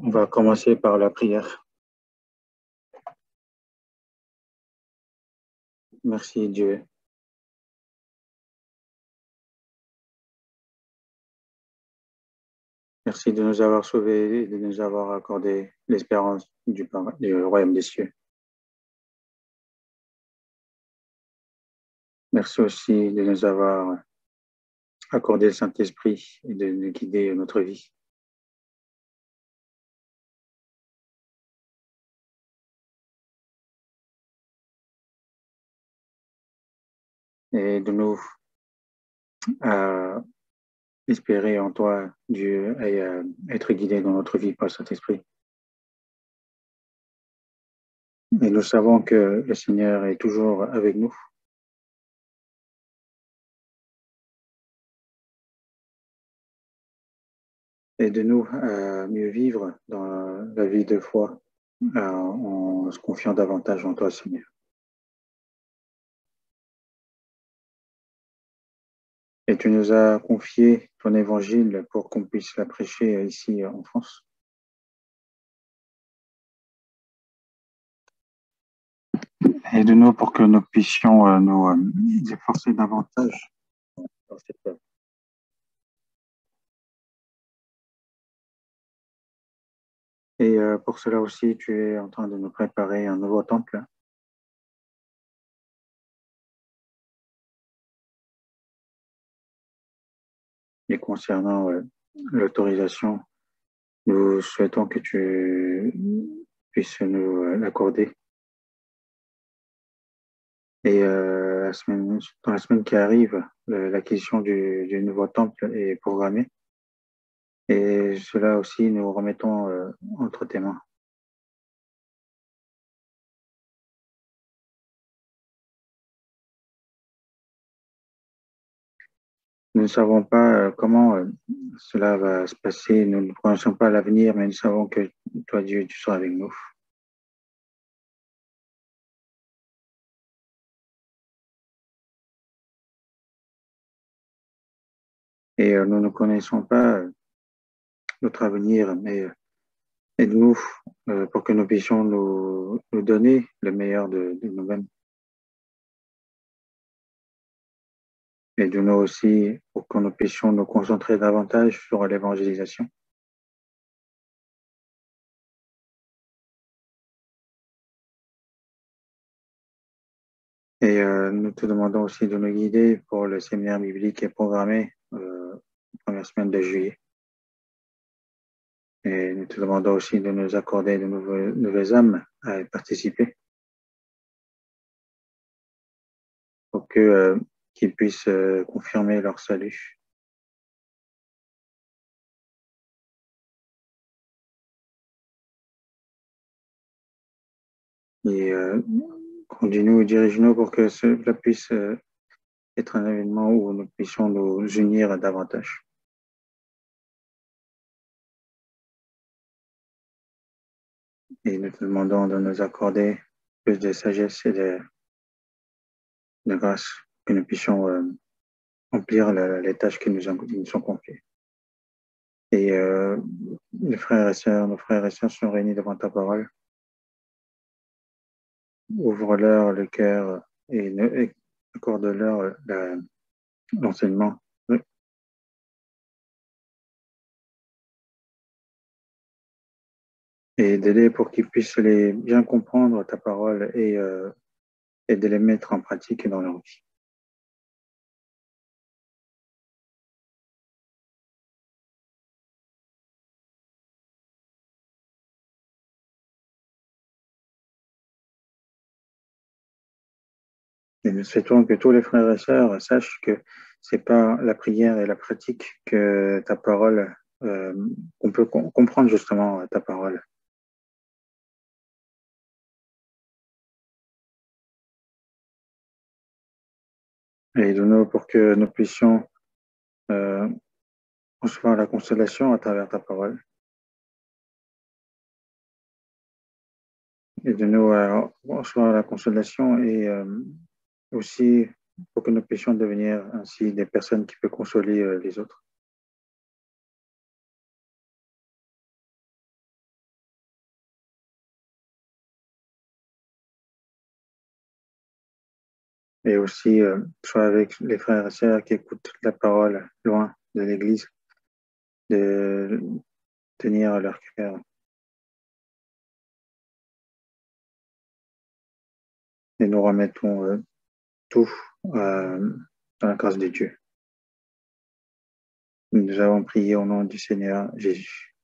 On va commencer par la prière. Merci Dieu. Merci de nous avoir sauvés et de nous avoir accordé l'espérance du, du royaume des cieux. Merci aussi de nous avoir accordé le Saint-Esprit et de nous guider notre vie. Et de nous euh, espérer en toi, Dieu, et euh, être guidé dans notre vie par cet esprit. Et nous savons que le Seigneur est toujours avec nous. Et de nous euh, mieux vivre dans la vie de foi en se confiant davantage en toi, Seigneur. Et tu nous as confié ton évangile pour qu'on puisse la prêcher ici en France. Aide-nous pour que nous puissions euh, nous euh, efforcer davantage dans cette œuvre. Et euh, pour cela aussi, tu es en train de nous préparer un nouveau temple Et concernant l'autorisation, nous souhaitons que tu puisses nous euh, l'accorder. Et euh, dans la semaine qui arrive, l'acquisition du, du, nouveau temple est programmée. Et cela aussi, nous remettons euh, entre tes mains. Nous ne savons pas euh, comment euh, cela va se passer. Nous ne connaissons pas l'avenir, mais nous savons que toi, Dieu, tu seras avec nous. Et euh, nous ne connaissons pas notre avenir, mais aide-nous pour que nous puissions nous, donner le meilleur de nous-mêmes. Et de nous aussi pour que nous puissions nous concentrer davantage sur l'évangélisation. Et euh, nous te demandons aussi de nous guider pour le séminaire biblique qui est programmé euh, la première semaine de juillet. Et nous te demandons aussi de nous accorder de nouvelles âmes à y participer. Pour que euh, qu'ils puissent euh, confirmer leur salut. Et euh, conduis-nous, dirige-nous pour que cela puisse euh, être un événement où nous puissions nous unir davantage. Et nous demandons de nous accorder plus de sagesse et de grâce que nous puissions euh, remplir les tâches qui nous, sont confiées. Et euh, les frères et sœurs, nos frères et sœurs sont réunis devant ta parole. Ouvre-leur le cœur et, accorde-leur l'enseignement. et d'aider pour qu'ils puissent les bien comprendre ta parole et, euh, et de les mettre en pratique dans leur vie. Nous souhaitons que tous les frères et sœurs sachent que c'est par la prière et la pratique que ta parole, euh, qu'on peut comprendre justement ta parole. Et de nous pour que nous puissions euh, recevoir la consolation à travers ta parole. Et de nous euh, recevoir la consolation et euh, aussi pour que nous puissions devenir ainsi des personnes qui peuvent consoler euh, les autres. Et aussi, euh, soit avec les frères et sœurs qui écoutent la parole loin de l'Église, de tenir leur cœur et nous remettons euh, tout euh, dans la grâce de Dieu. Nous avons prié au nom du Seigneur Jésus.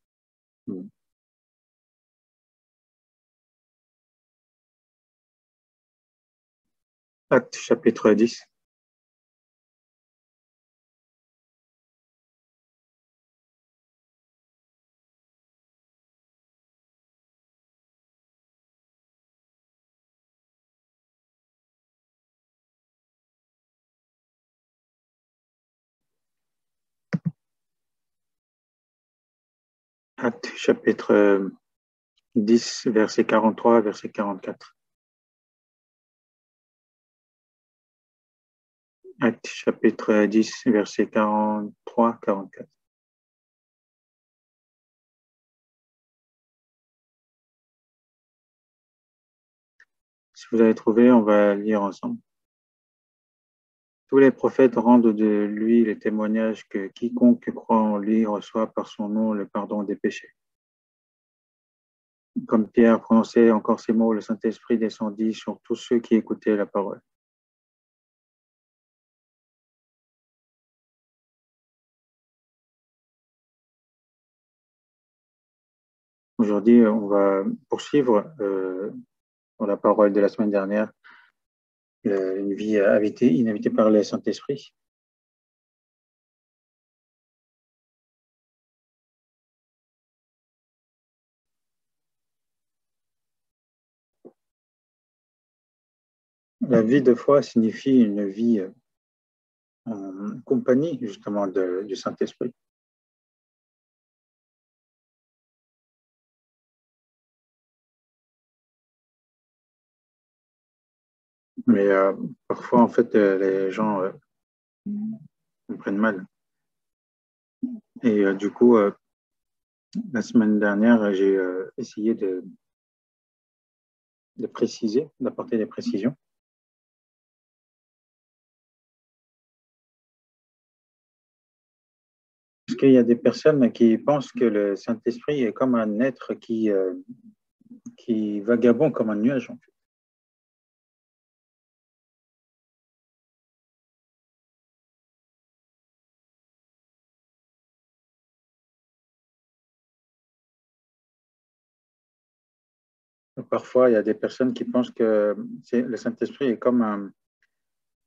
Acte chapitre 10. Acte chapitre 10, verset 43, verset 44. Acte chapitre 10, verset 43, 44. Si vous avez trouvé, on va lire ensemble. Tous les prophètes rendent de lui le témoignage que quiconque croit en lui reçoit par son nom le pardon des péchés. Comme Pierre prononçait encore ces mots, le Saint-Esprit descendit sur tous ceux qui écoutaient la parole. Aujourd'hui, on va poursuivre euh, dans la parole de la semaine dernière une vie habitée, inhabitée par le Saint-Esprit. La vie de foi signifie une vie en compagnie justement du Saint-Esprit. Mais euh, parfois, en fait, euh, les gens euh, comprennent mal. Et du coup, la semaine dernière, j'ai essayé de, de préciser, d'apporter des précisions. Parce qu'il y a des personnes qui pensent que le Saint-Esprit est comme un être qui, qui vagabond comme un nuage, en fait. Parfois, il y a des personnes qui pensent que le Saint-Esprit est comme un,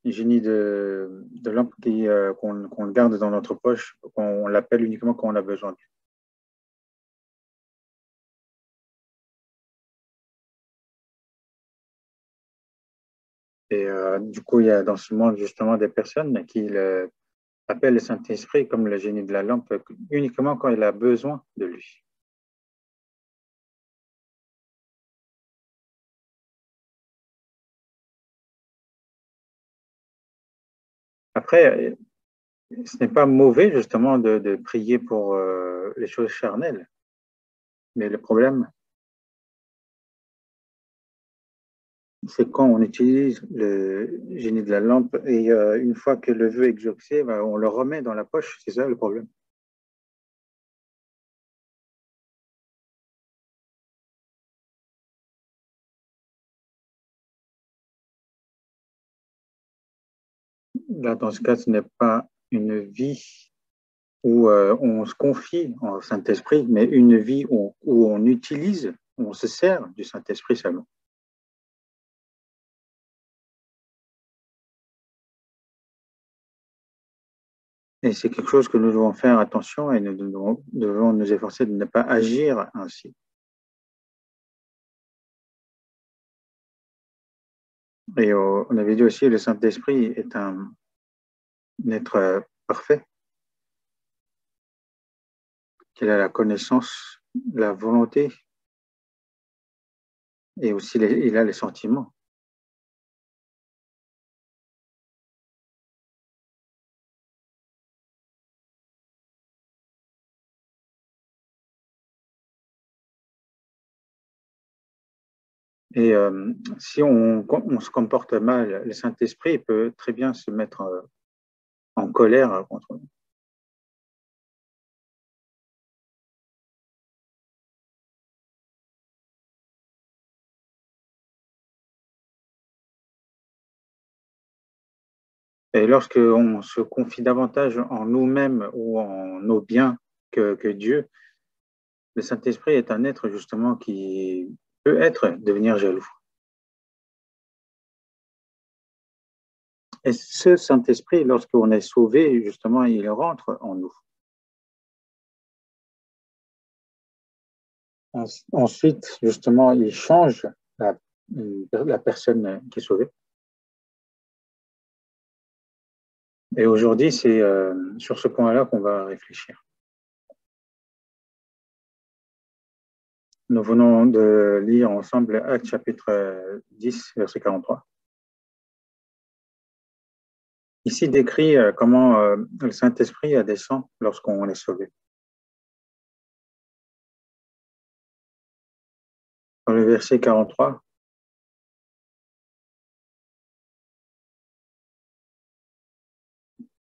génie de, de lampe euh, qu'on garde dans notre poche, qu'on l'appelle uniquement quand on a besoin. Et euh, du coup, il y a dans ce monde justement des personnes qui appellent le Saint-Esprit comme le génie de la lampe uniquement quand il a besoin de lui. Après, ce n'est pas mauvais justement de, prier pour euh, les choses charnelles. Mais le problème, c'est quand on utilise le génie de la lampe et euh, une fois que le vœu est exaucé, ben, on le remet dans la poche. C'est ça le problème. Là, dans ce cas, ce n'est pas une vie où euh, on se confie au Saint-Esprit, mais une vie où, on utilise, où on se sert du Saint-Esprit seulement. Et c'est quelque chose que nous devons faire attention et nous devons nous efforcer de ne pas agir ainsi. Et on avait dit aussi, le Saint-Esprit est un, être euh, parfait, qu'il a la connaissance, la volonté et aussi il a les sentiments. Et euh, si on, se comporte mal, le Saint-Esprit peut très bien se mettre euh, en colère contre nous. Et lorsqu'on se confie davantage en nous-mêmes ou en nos biens que Dieu, le Saint-Esprit est un être justement qui être devenir jaloux. Et ce Saint-Esprit, lorsqu'on est sauvé, justement, il rentre en nous. Ensuite, justement, il change la, la personne qui est sauvée. Et aujourd'hui, c'est euh, sur ce point-là qu'on va réfléchir. Nous venons de lire ensemble Acte chapitre 10, verset 43. Ici décrit euh, comment euh, le Saint-Esprit descend lorsqu'on est sauvé. Dans le verset 43,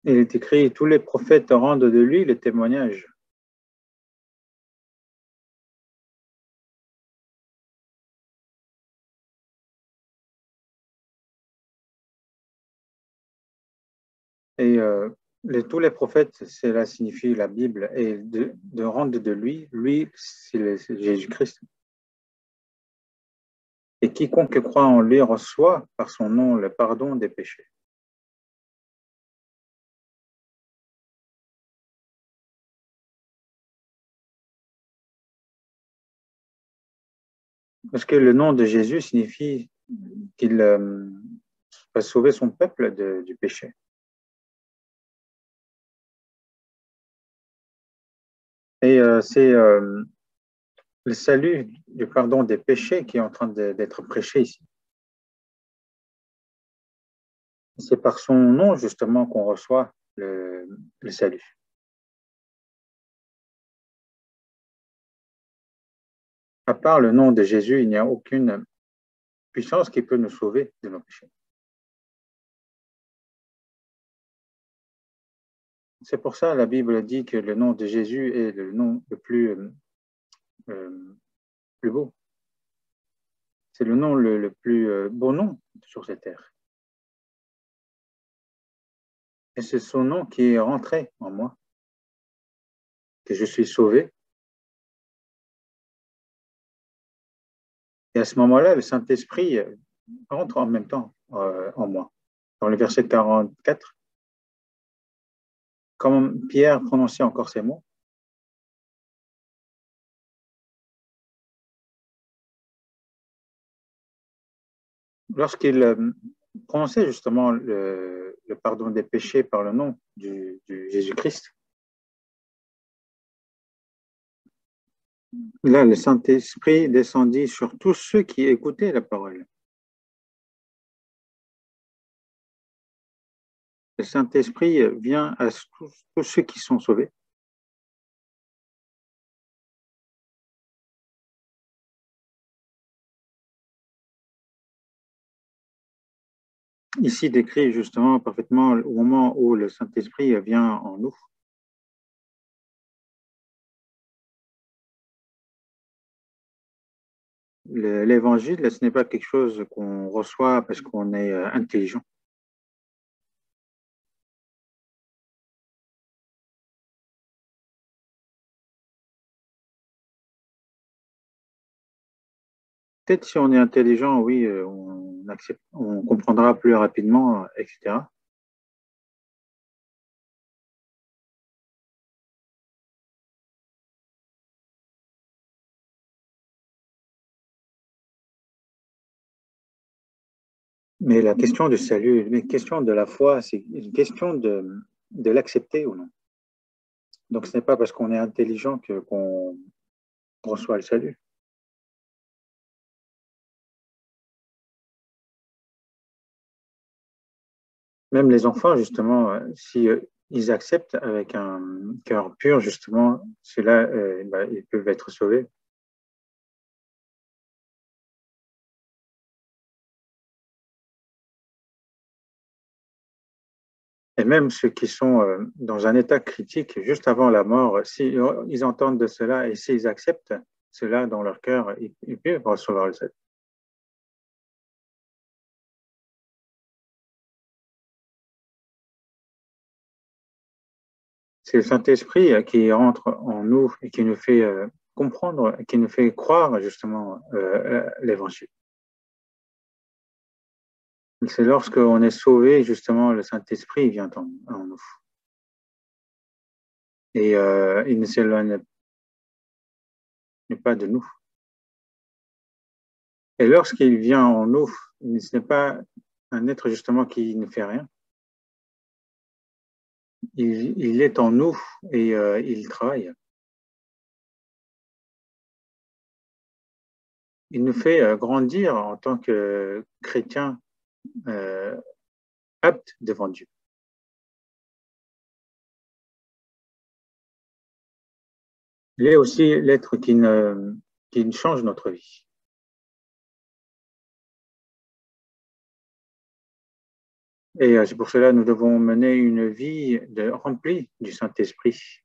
il est écrit Tous les prophètes rendent de lui le témoignage. Et euh, tous les prophètes, cela signifie la Bible, et de, rendre de lui, lui, c'est Jésus-Christ. Et quiconque croit en lui reçoit par son nom le pardon des péchés. Parce que le nom de Jésus signifie qu'il euh, va sauver son peuple du péché. Et euh, c'est euh, le salut du pardon des péchés qui est en train d'être prêché ici. C'est par son nom justement qu'on reçoit le salut. À part le nom de Jésus, il n'y a aucune puissance qui peut nous sauver de nos péchés. C'est pour ça que la Bible dit que le nom de Jésus est le nom le plus, euh, euh, beau. C'est le nom le, plus euh, beau nom sur cette terre. Et c'est son nom qui est rentré en moi, que je suis sauvé Et à ce moment-là, le Saint-Esprit entre en même temps en moi. Dans le verset 44, comme Pierre prononçait encore ces mots, lorsqu'il euh, prononçait justement le, pardon des péchés par le nom du Jésus-Christ, Là, le Saint-Esprit descendit sur tous ceux qui écoutaient la parole. Le Saint-Esprit vient à tous, ceux qui sont sauvés. Ici décrit justement parfaitement au moment où le Saint-Esprit vient en nous. l'évangile, ce n'est pas quelque chose qu'on reçoit parce qu'on est euh, intelligent. Peut-être si on est intelligent, oui, euh, on, comprendra plus rapidement, etc. Mais la question du salut, la question de la foi, c'est une question de, de l'accepter ou non. Donc ce n'est pas parce qu'on est intelligent qu'on reçoit le salut. même les enfants, justement, euh, si euh, ils acceptent avec un cœur pur, justement, ceux-là, euh, bah, ils peuvent être sauvés. Et même ceux qui sont dans un état critique juste avant la mort, s'ils entendent de cela et s'ils acceptent cela dans leur cœur, ils peuvent recevoir le salut. C'est le Saint-Esprit euh, qui entre en nous et qui nous fait euh, comprendre, qui nous fait croire justement euh, l'évangile. C'est lorsqu'on est sauvé, justement, le Saint-Esprit vient en, nous. Et il ne s'éloigne pas de nous. Et lorsqu'il vient en nous, ce n'est pas un être justement qui ne fait rien, il, est en nous et euh, il travaille. Il nous fait euh, grandir en tant que chrétiens euh, aptes devant Dieu. Il est aussi l'être qui, qui change notre vie. Et euh, c'est pour cela que nous devons mener une vie remplie du Saint-Esprit.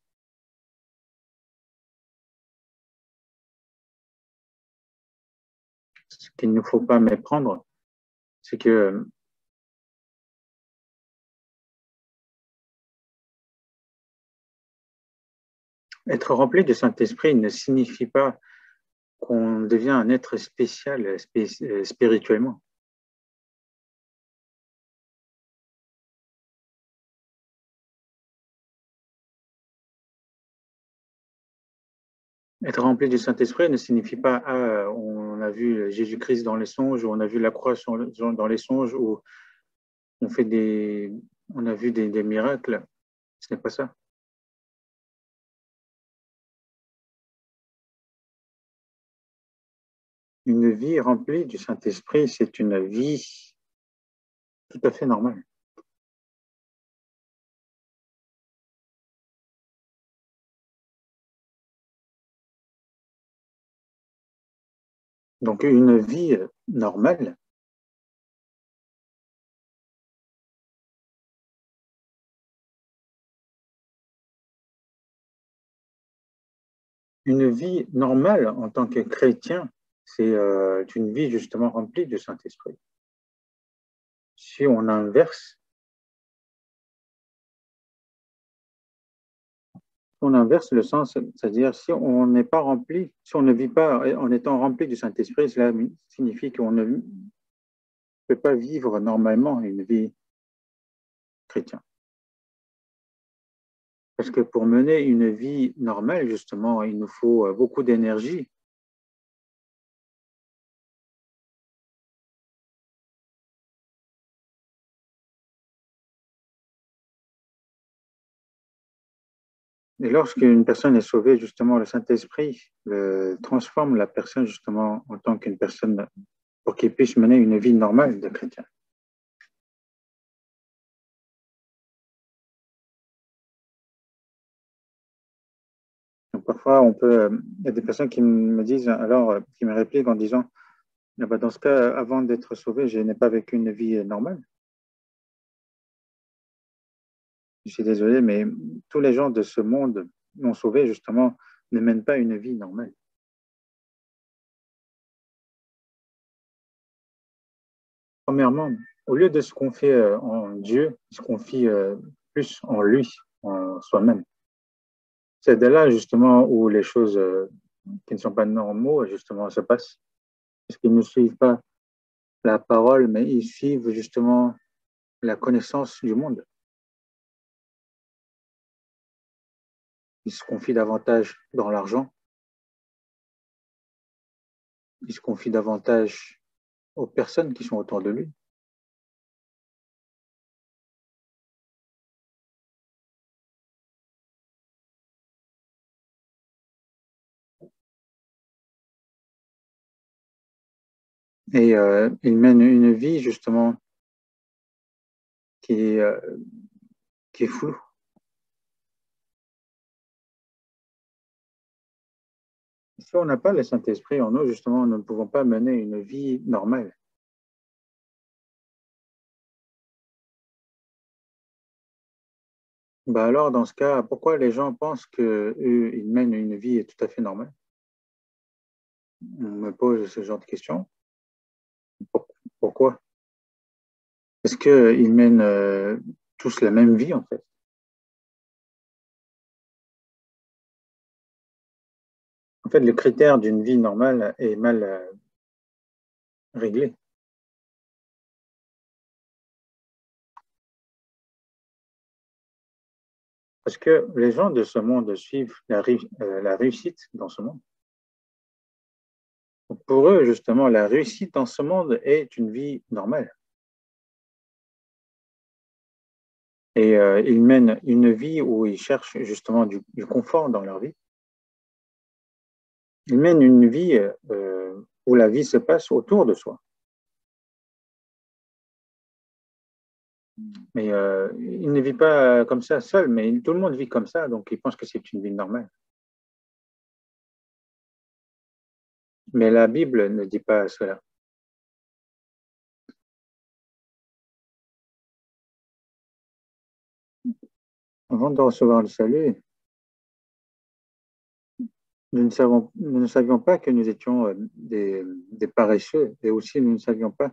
Ce qu'il ne faut pas méprendre, c'est que être rempli du Saint-Esprit ne signifie pas qu'on devient un être spécial euh, spirituellement. Être rempli du Saint-Esprit ne signifie pas ah, on a vu Jésus-Christ dans les songes, ou on a vu la croix dans les songes, ou on, fait des, on a vu des, des miracles. Ce n'est pas ça. Une vie remplie du Saint-Esprit, c'est une vie tout à fait normale. Donc une vie normale Une vie normale en tant que chrétien, c'est euh, une vie justement remplie du Saint-Esprit. Si on inverse, on inverse le sens, c'est-à-dire si on n'est pas rempli, si on ne vit pas en étant rempli du Saint-Esprit, cela signifie qu'on ne peut pas vivre normalement une vie chrétienne. Parce que pour mener une vie normale, justement, il nous faut beaucoup d'énergie Et lorsqu'une personne est sauvée, justement, le Saint-Esprit transforme la personne justement en tant qu'une personne pour qu'il puisse mener une vie normale de chrétien. parfois, on peut, il y a des personnes qui me disent, alors, qui me répliquent en disant, ah bah, dans ce cas, avant d'être sauvé, je n'ai pas vécu une vie normale. Je suis désolé, mais tous les gens de ce monde non sauvés, justement, ne mènent pas une vie normale. Premièrement, au lieu de se confier euh, en Dieu, ils se confient euh, plus en lui, en soi-même. C'est de là, justement, où les choses euh, qui ne sont pas normaux, justement, se passent. Parce qu'ils ne suivent pas la parole, mais ils suivent, justement, la connaissance du monde. Il se confie davantage dans l'argent, il se confie davantage aux personnes qui sont autour de lui. Et euh, il mène une vie justement qui, euh, qui est floue. Si on n'a pas le Saint-Esprit en nous, justement, nous ne pouvons pas mener une vie normale. Bah alors, dans ce cas, pourquoi les gens pensent qu'ils mènent une vie tout à fait normale? On me pose ce genre de questions. Pourquoi? Est-ce qu'ils mènent euh, tous la même vie, en fait fait, le critère d'une vie normale est mal euh, réglé. Parce que les gens de ce monde suivent la, euh, réussite dans ce monde. Pour eux, justement, la réussite dans ce monde est une vie normale. Et euh, ils mènent une vie où ils cherchent justement du, confort dans leur vie. Ils mènent une vie euh, où la vie se passe autour de soi. Mais euh, il ne vit pas comme ça seul, mais tout le monde vit comme ça, donc il pense que c'est une vie normale. Mais la Bible ne dit pas cela. Avant de recevoir le salut, nous ne, savions pas que nous étions euh, des, des paresseux et aussi nous ne savions pas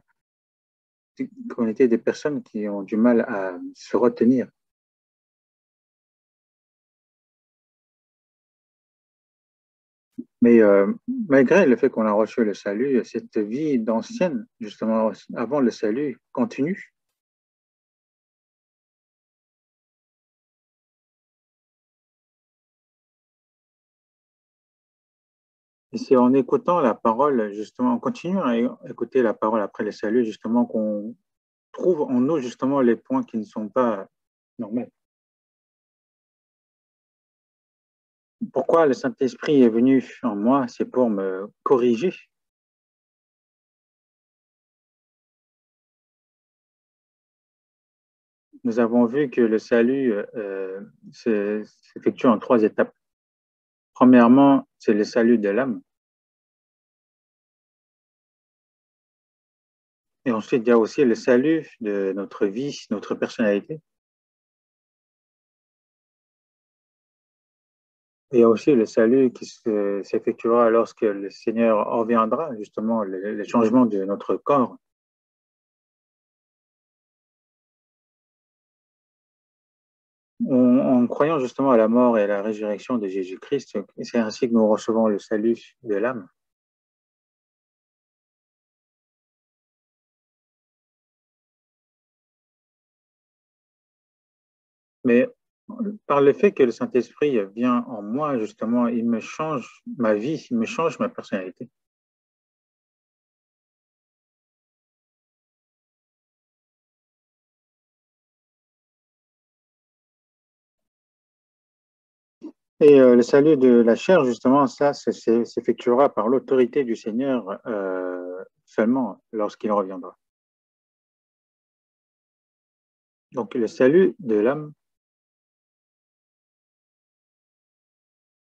qu'on était des personnes qui ont du mal à se retenir. Mais euh, malgré le fait qu'on a reçu le salut, cette vie d'ancienne, justement avant le salut, continue. Et c'est en écoutant la parole, justement, en continuant à écouter la parole après le salut, justement, qu'on trouve en nous, justement, les points qui ne sont pas normaux. Pourquoi le Saint-Esprit est venu en moi? C'est pour me corriger. Nous avons vu que le salut euh, s'effectue en trois étapes. Premièrement, c'est le salut de l'âme. Et ensuite, il y a aussi le salut de notre vie, notre personnalité. Et aussi le salut qui s'effectuera lorsque le Seigneur reviendra, justement, le, changement de notre corps. En, croyant justement à la mort et à la résurrection de Jésus-Christ, c'est ainsi que nous recevons le salut de l'âme. Mais par le fait que le Saint-Esprit vient en moi, justement, il me change ma vie, il me change ma personnalité. Et euh, le salut de la chair, justement, ça s'effectuera par l'autorité du Seigneur euh, seulement lorsqu'il reviendra. Donc le salut de l'âme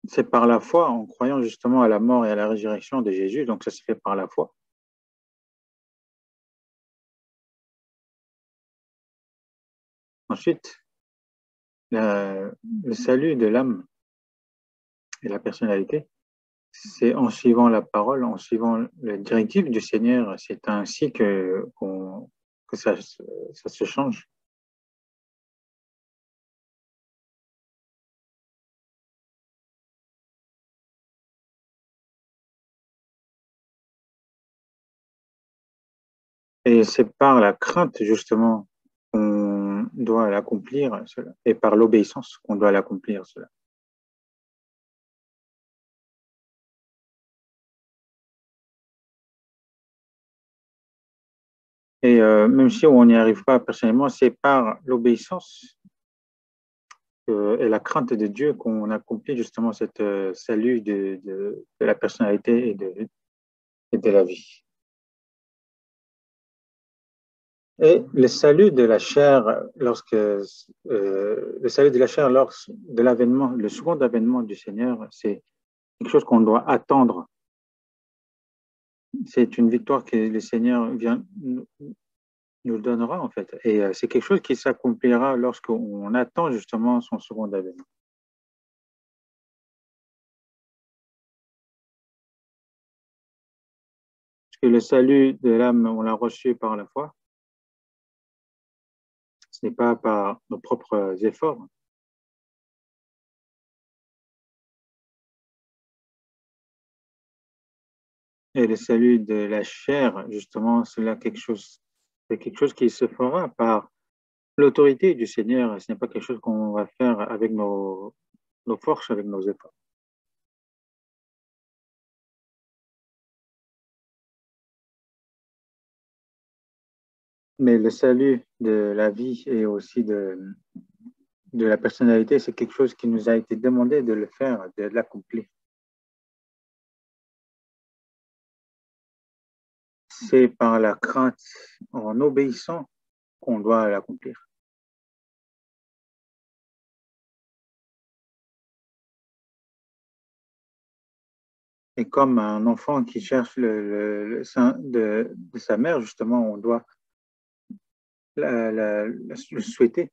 c'est par la foi, en croyant justement à la mort et à la résurrection de Jésus, donc ça se fait par la foi. Ensuite, le salut de l'âme et la personnalité, c'est en suivant la parole, en suivant le directive du Seigneur, c'est ainsi que, que ça se change. Et c'est par la crainte, justement, qu'on doit l'accomplir, cela, et par l'obéissance qu'on doit l'accomplir, cela. Et euh, même si on n'y arrive pas personnellement, c'est par l'obéissance et la crainte de Dieu qu'on accomplit justement cette euh, salut de, la personnalité et de, et de la vie. Et le salut de la chair, lorsque euh, le salut de la chair lors de l'avènement, le second avènement du Seigneur, c'est quelque chose qu'on doit attendre. C'est une victoire que le Seigneur vient nous donnera en fait. Et euh, c'est quelque chose qui s'accomplira lorsqu'on attend justement son second avènement. Parce que le salut de l'âme, on l'a reçu par la foi. Ce n'est pas par nos propres efforts. Et le salut de la chair, justement, c'est quelque chose, qui se fera par l'autorité du Seigneur. Ce n'est pas quelque chose qu'on va faire avec nos, forces, avec nos efforts. Mais le salut de la vie et aussi de la personnalité, c'est quelque chose qui nous a été demandé de le faire, de l'accomplir. C'est par la crainte, en obéissant, qu'on doit l'accomplir. Et comme un enfant qui cherche le, sein de, sa mère, justement, on doit le souhaiter.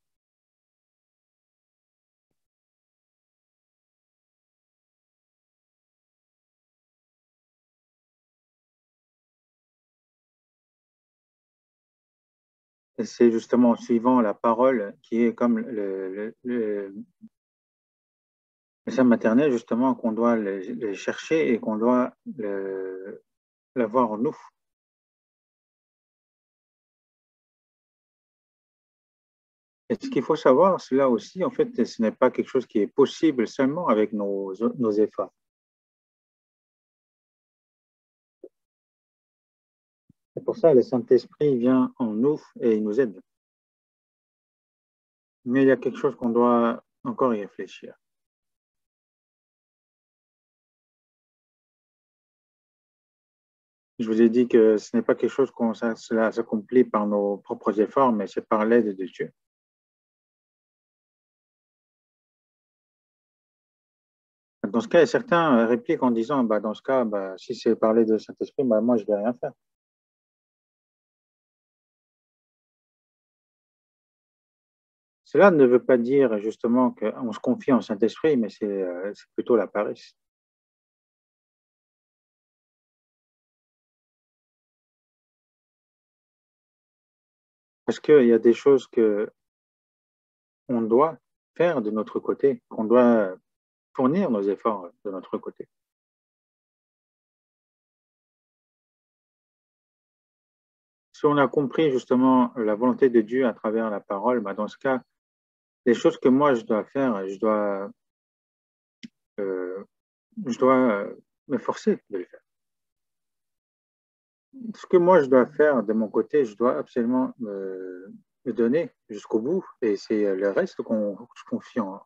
C'est justement en suivant la parole qui est comme le, le, sein maternel, justement, qu'on doit le, chercher et qu'on doit l'avoir en nous. Et ce qu'il faut savoir, cela aussi, en fait, ce n'est pas quelque chose qui est possible seulement avec nos, nos efforts. C'est pour ça que le Saint-Esprit vient en nous et il nous aide. Mais il y a quelque chose qu'on doit encore y réfléchir. Je vous ai dit que ce n'est pas quelque chose qu'on s'accomplit par nos propres efforts, mais c'est par l'aide de Dieu. Dans ce cas, certains répliquent en disant, bah, dans ce cas, bah, si c'est parler de Saint-Esprit, bah, moi, je ne vais rien faire. Cela ne veut pas dire justement qu'on se confie en Saint-Esprit, mais c'est euh, plutôt la paresse. Parce qu'il y a des choses que on doit faire de notre côté, qu'on doit fournir nos efforts de notre côté. Si on a compris justement la volonté de Dieu à travers la parole, bah, dans ce cas, les choses que moi je dois faire, je dois, euh, je dois me forcer de le faire. Ce que moi je dois faire de mon côté, je dois absolument me, donner jusqu'au bout et c'est le reste qu'on se confie en.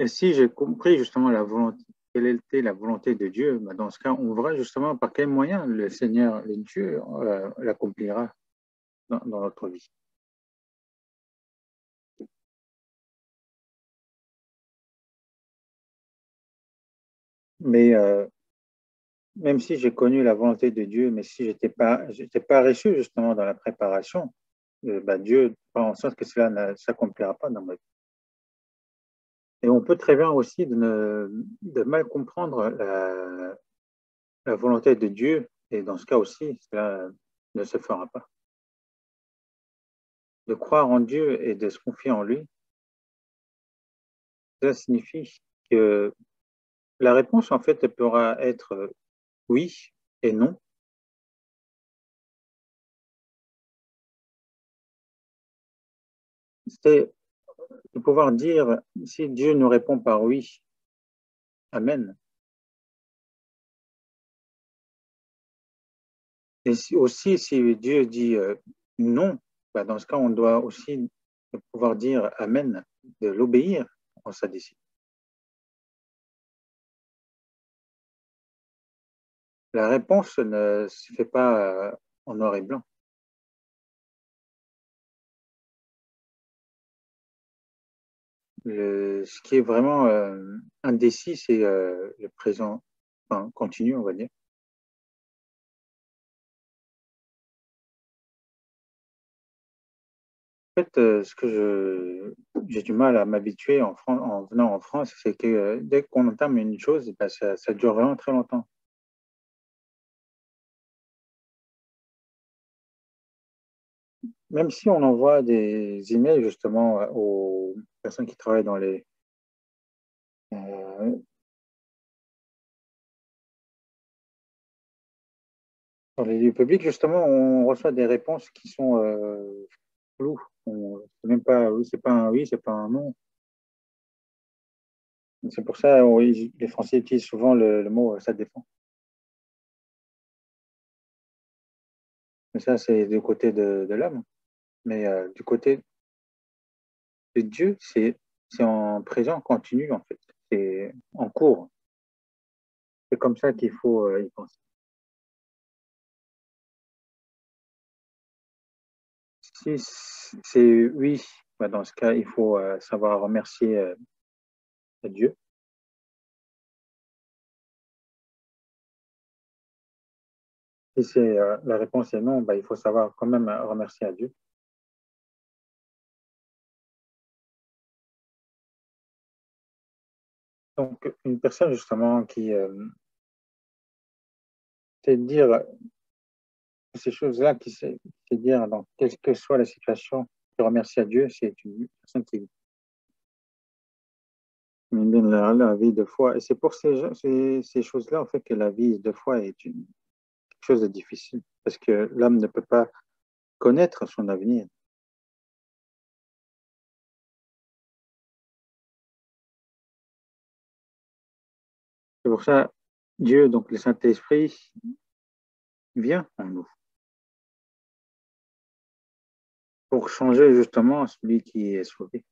Et si j'ai compris justement la volonté, la volonté de Dieu, bah, dans ce cas, on verra justement par quel moyen le Seigneur, le Dieu, euh, l'accomplira dans, notre vie. Mais euh, même si j'ai connu la volonté de Dieu, mais si je n'étais pas, pas reçu justement dans la préparation, euh, bah, Dieu fait en sorte que cela ne s'accomplira pas dans ma vie. Et on peut très bien aussi de, mal comprendre la, volonté de Dieu, et dans ce cas aussi, cela ne se fera pas. De croire en Dieu et de se confier en lui, cela signifie que la réponse, en fait, pourra être oui et non. C'est pouvoir dire, si Dieu nous répond par oui, Amen. Et aussi, si Dieu dit euh, non, bah, dans ce cas, on doit aussi pouvoir dire Amen, de l'obéir en sa décision. La réponse ne se fait pas euh, en noir et blanc. Ce qui est vraiment euh, indécis, c'est euh, le présent enfin, continue, on va dire. En fait, euh, ce que j'ai du mal à m'habituer en, en venant en France, c'est que dès qu'on entame une chose, ben, ça, ça dure vraiment très longtemps. Même si on envoie des emails justement aux personnes qui travaillent dans les euh, dans les lieux publics, justement, on reçoit des réponses qui sont euh, floues. C'est même pas c'est pas un oui, c'est pas un non. C'est pour ça oui, les Français utilisent souvent le, mot ça dépend. Mais ça, c'est du côté de, de l'homme. Mais euh, du côté de Dieu, c'est en présent continu, en fait. C'est en cours. C'est comme ça qu'il faut euh, y penser. Si c'est oui, bah, dans ce cas, il faut euh, savoir remercier Dieu. Si la réponse est non, bah, il faut savoir quand même remercier à Dieu. Donc, une personne justement qui euh, sait dire ces choses-là, qui sait, dire dans quelle que soit la situation, qui remercie à Dieu, c'est une personne qui mène la, vie de foi. Et c'est pour ces, ces, choses-là, en fait, que la vie de foi est une, quelque chose de difficile, parce que l'homme ne peut pas connaître son avenir. Pour ça, Dieu, donc le Saint-Esprit, vient en nous. Pour changer justement celui qui est sauvé.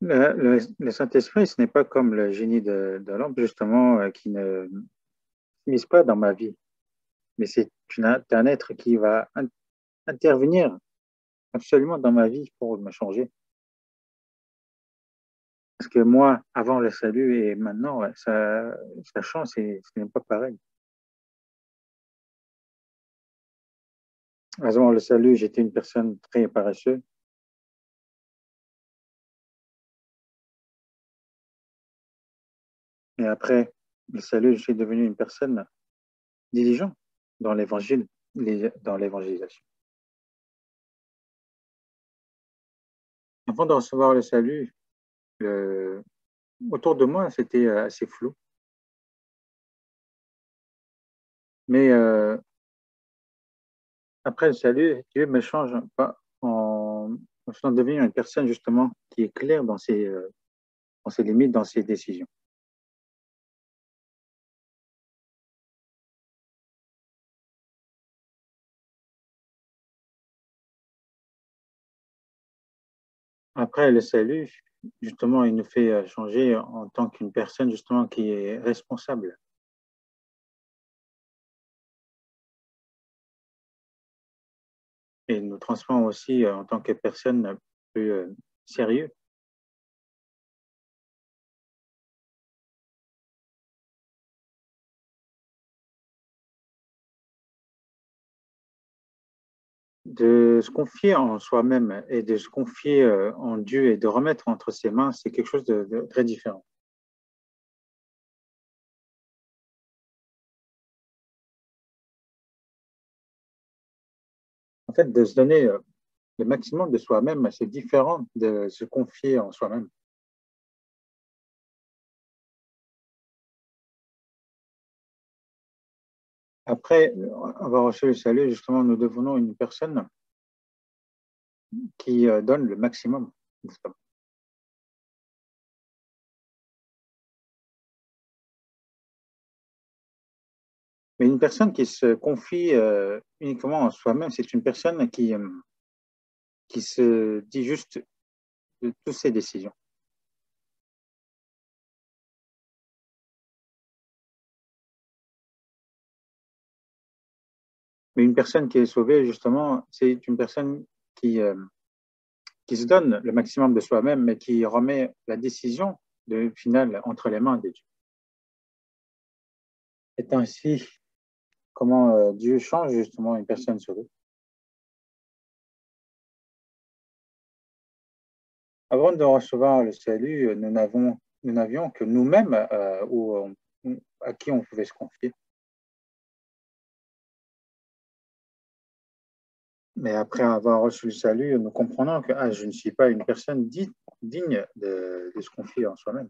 Le, Saint-Esprit, ce n'est pas comme le génie de, de l'homme, justement, euh, qui ne mise pas dans ma vie, mais c'est un être qui va intervenir absolument dans ma vie pour me changer. Parce que moi, avant le salut et maintenant, ça, ça change, ce n'est pas pareil. Avant le salut, j'étais une personne très paresseuse. Et après le salut, je suis devenu une personne diligente dans l'évangile, dans l'évangélisation. Avant de recevoir le salut, autour de moi, c'était euh, assez flou. Mais euh, après le salut, Dieu me change en, en devenir une personne justement qui est claire dans ses, euh, dans ses limites, dans ses décisions. Après le salut, justement, il nous fait euh, changer en tant qu'une personne justement qui est responsable. Et il nous transforme aussi euh, en tant que personne plus euh, sérieuse. De se confier en soi-même et de se confier euh, en Dieu et de remettre entre ses mains, c'est quelque chose de, très différent. En fait, de se donner euh, le maximum de soi-même, c'est différent de se confier en soi-même. Après avoir reçu le salut, justement, nous devenons une personne qui euh, donne le maximum. Mais une personne qui se confie euh, uniquement en soi-même, c'est une personne qui, euh, qui se dit juste de toutes ses décisions. Mais une personne qui est sauvée, justement, c'est une personne qui, euh, qui se donne le maximum de soi-même, mais qui remet la décision de finale entre les mains de Dieu. C'est ainsi comment euh, Dieu change justement une personne sauvée? Avant de recevoir le salut, nous n'avons nous n'avions que nous-mêmes euh, ou, à qui on pouvait se confier. Mais après avoir reçu le salut, nous comprenons que ah, je ne suis pas une personne digne de, se confier en soi-même.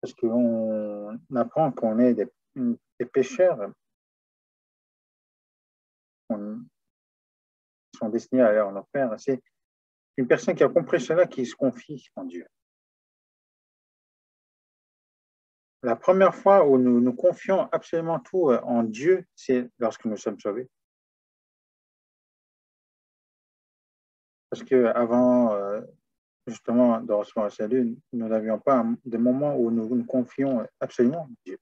Parce qu'on apprend qu'on est des, pécheurs qui sont destinés à aller en enfer. C'est une personne qui a compris cela qui se confie en Dieu. La première fois où nous nous confions absolument tout en Dieu, c'est lorsque nous sommes sauvés. Parce qu'avant, euh, justement, de recevoir le salut, nous n'avions pas de moment où nous nous confions absolument en Dieu.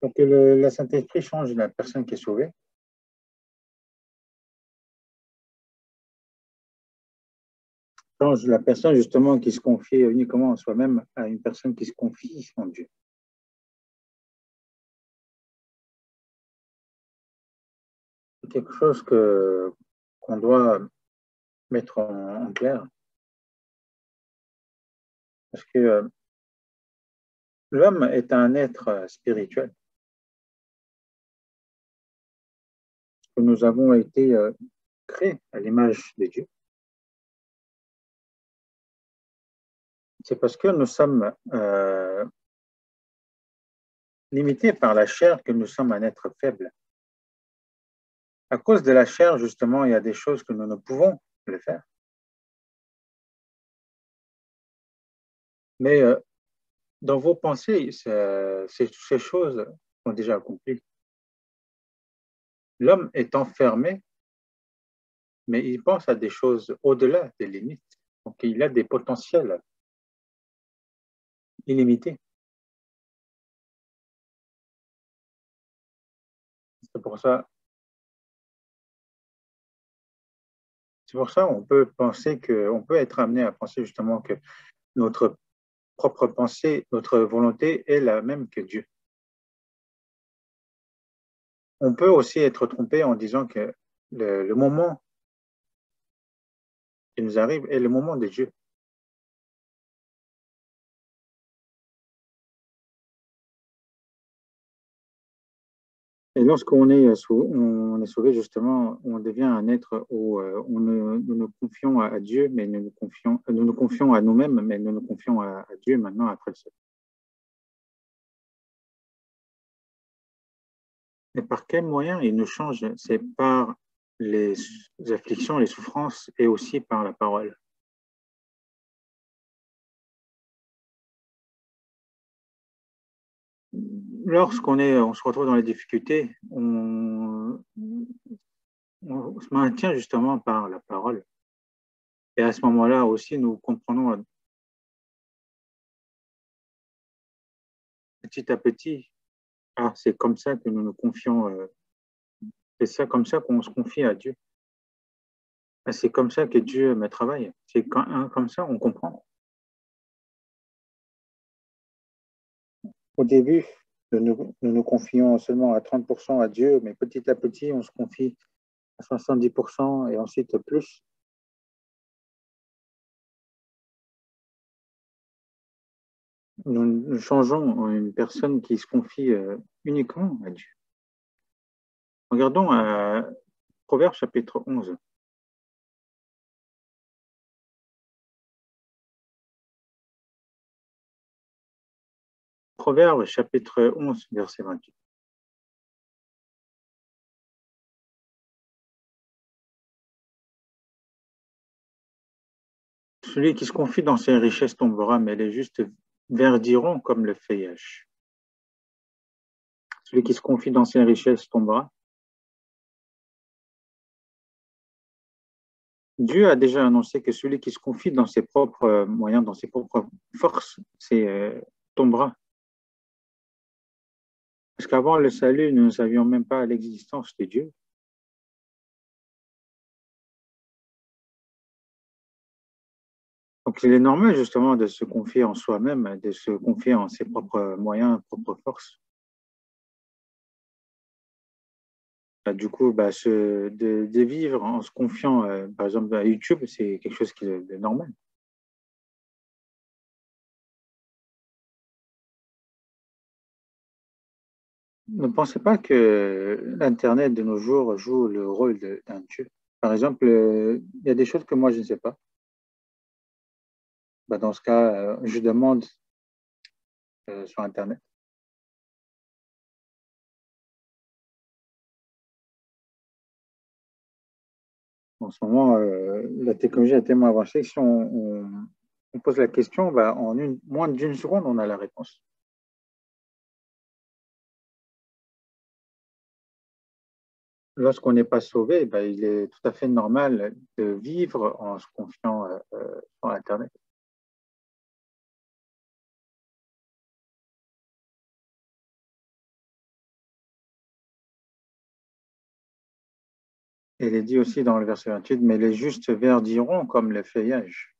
Donc, le, la Saint-Esprit change la personne qui est sauvée. Change la personne, justement, qui se confie uniquement en soi-même à une personne qui se confie en Dieu. Quelque chose qu'on doit mettre en, clair. Parce que euh, l'homme est un être spirituel. Nous avons été euh, créés à l'image de Dieu. C'est parce que nous sommes euh, limités par la chair que nous sommes un être faible. À cause de la chair, justement, il y a des choses que nous ne pouvons le faire. Mais euh, dans vos pensées, ces, choses sont déjà accomplies. L'homme est enfermé, mais il pense à des choses au-delà des limites. Donc il a des potentiels illimités. C'est pour ça C'est pour ça qu'on peut penser que, on peut être amené à penser justement que notre propre pensée, notre volonté est la même que Dieu. On peut aussi être trompé en disant que le, le moment qui nous arrive est le moment de Dieu. Et lorsqu'on est, euh, on est sauvé, justement, on devient un être où euh, on nous nous confions à Dieu, mais nous nous confions, nous nous confions à nous-mêmes, mais nous nous confions à, Dieu maintenant après le salut. Et par quel moyen il nous change? C'est par les afflictions, les souffrances et aussi par la parole. Lorsqu'on est, on se retrouve dans les difficultés, on, se maintient justement par la parole. Et à ce moment-là aussi, nous comprenons petit à petit, ah, c'est comme ça que nous nous confions, euh, c'est ça comme ça qu'on se confie à Dieu. Ah, c'est comme ça que Dieu me travaille. C'est hein, comme ça on comprend. Au début, nous, nous, confions seulement à 30% à Dieu, mais petit à petit, on se confie à 70% et ensuite plus. Nous, changeons une personne qui se confie euh, uniquement à Dieu. Regardons à Proverbe chapitre 11. Proverbe chapitre 11, verset 28. Celui qui se confie dans ses richesses tombera, mais les justes verdiront comme le feuillage. Celui qui se confie dans ses richesses tombera. Dieu a déjà annoncé que celui qui se confie dans ses propres moyens, dans ses propres forces, euh, tombera. Parce qu'avant le salut, nous ne savions même pas l'existence de Dieu. Donc il est normal justement de se confier en soi-même, de se confier en ses propres moyens, propres forces. Bah, du coup, bah, de, vivre en se confiant, euh, par exemple, à YouTube, c'est quelque chose qui est normal. Ne pensez pas que l'Internet de nos jours joue le rôle d'un Dieu? Par exemple, euh, il y a des choses que moi, je ne sais pas. Bah, dans ce cas, euh, je demande sur Internet. en ce moment, euh, la technologie est tellement avancée que si on, pose la question, bah, en moins d'une seconde, on a la réponse. Lorsqu'on n'est pas sauvé, bah, il est tout à fait normal de vivre en se confiant euh, euh, sur Internet. Il est dit aussi dans le verset 28, mais les justes verdiront comme le feuillage.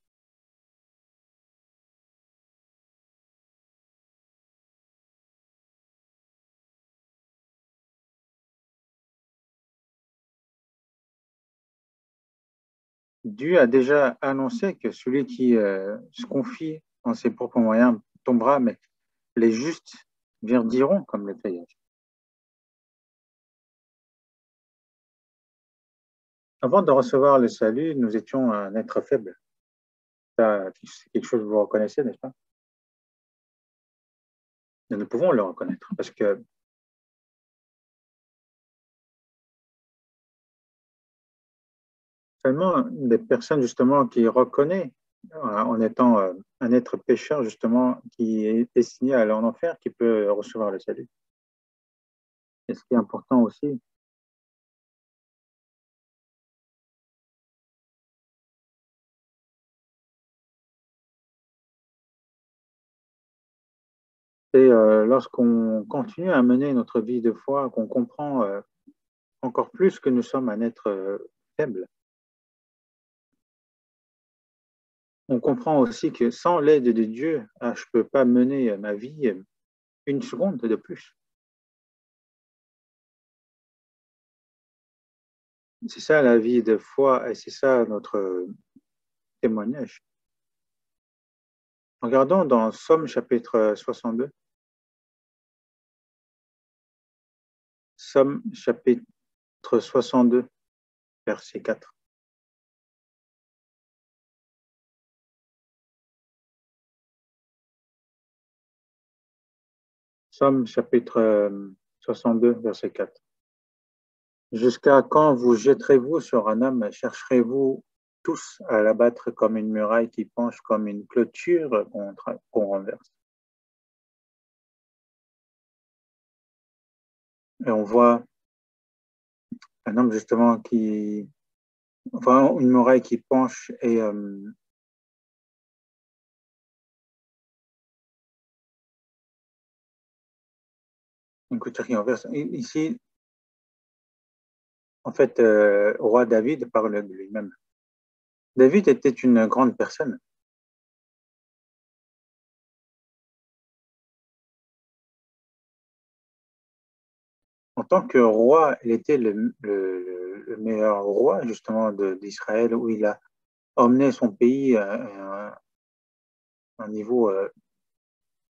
Dieu a déjà annoncé que celui qui euh, se confie en ses propres moyens tombera, mais les justes verdiront comme le feuillage. Avant de recevoir le salut, nous étions un être faible. C'est quelque chose que vous reconnaissez, n'est-ce pas? Nous pouvons le reconnaître parce que des personnes justement qui reconnaissent en étant euh, un être pécheur justement qui est destiné à aller en enfer qui peut recevoir le salut. Et ce qui est important aussi, c'est euh, lorsqu'on continue à mener notre vie de foi qu'on comprend euh, encore plus que nous sommes un être faible. On comprend aussi que sans l'aide de Dieu, ah, je ne peux pas mener ma vie une seconde de plus. C'est ça la vie de foi et c'est ça notre témoignage. Regardons dans Somme chapitre 62. Somme chapitre 62, verset 4. Chapitre 62, euh, verset 4. Jusqu'à quand vous jetterez-vous sur un homme? Chercherez-vous tous à l'abattre comme une muraille qui penche comme une clôture qu'on renverse? Et on voit un homme justement qui, enfin une muraille qui penche et euh, Ici, en fait, euh, roi David parle de lui-même. David était une grande personne. en tant que roi, il était le, meilleur roi justement d'Israël où il a emmené son pays à, un niveau euh,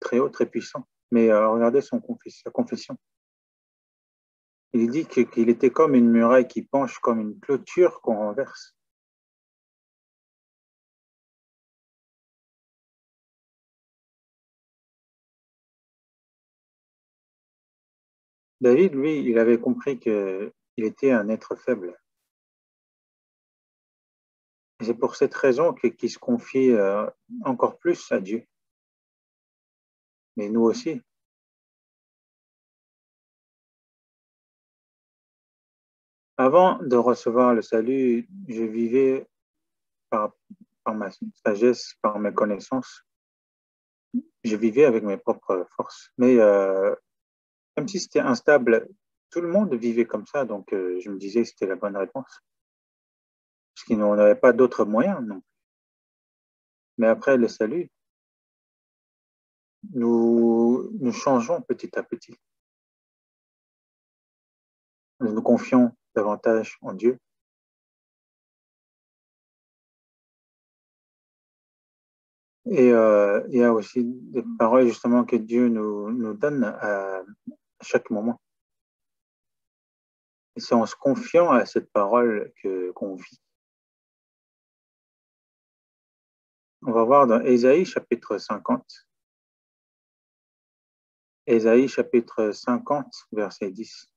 très haut, très puissant. Mais euh, regardez sa confession. Il dit qu'il était comme une muraille qui penche, comme une clôture qu'on renverse. David, lui, il avait compris qu'il était un être faible. C'est pour cette raison qu'il se confie euh, encore plus à Dieu. Mais nous aussi. Avant de recevoir le salut, je vivais par, ma sagesse, par mes connaissances. Je vivais avec mes propres forces. Mais euh, même si c'était instable, tout le monde vivait comme ça, donc euh, je me disais que c'était la bonne réponse. Parce qu'on n'avait pas d'autres moyens non Mais après le salut, nous, changeons petit à petit. Nous nous confions davantage en Dieu. Et euh, il y a aussi des paroles justement que Dieu nous, nous donne à, chaque moment. Et c'est en se confiant à cette parole que qu'on vit. On va voir dans Ésaïe chapitre 50. Ésaïe chapitre 50, verset 10.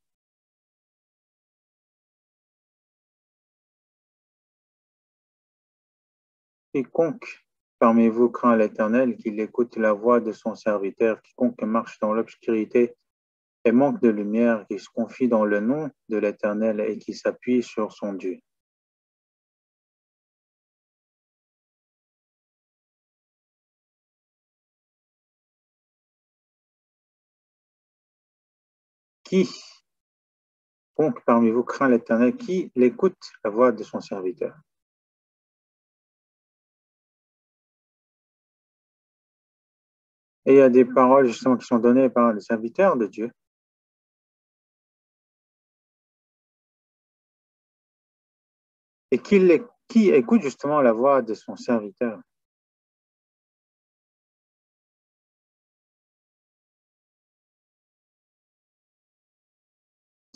Quiconque parmi vous craint l'Éternel, qu'il écoute la voix de son serviteur, quiconque marche dans l'obscurité et manque de lumière, qui se confie dans le nom de l'Éternel et qui s'appuie sur son Dieu. Qui donc parmi vous craint l'Éternel, qui l'écoute la voix de son serviteur Et il y a des paroles justement qui sont données par les serviteurs de Dieu. Et qui, qui écoute justement la voix de son serviteur.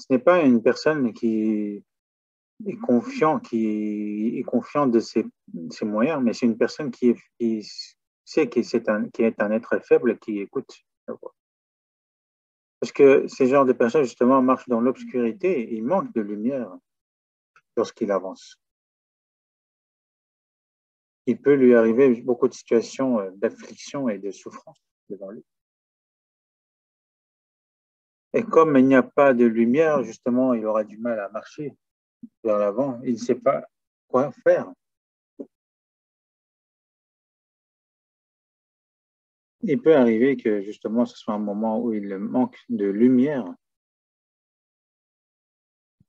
N'est pas une personne qui est confiant, qui est confiant de ses, moyens, mais c'est une personne qui, est, c'est qui est, un, être faible qui écoute Parce que ces genres de personnes, justement, marchent dans l'obscurité, il manque de lumière lorsqu'il avance. Il peut lui arriver beaucoup de situations euh, d'affliction et de souffrance devant lui. Et comme il n'y a pas de lumière, justement, il aura du mal à marcher vers l'avant. Il ne sait pas quoi faire. il peut arriver que justement ce soit un moment où il manque de lumière.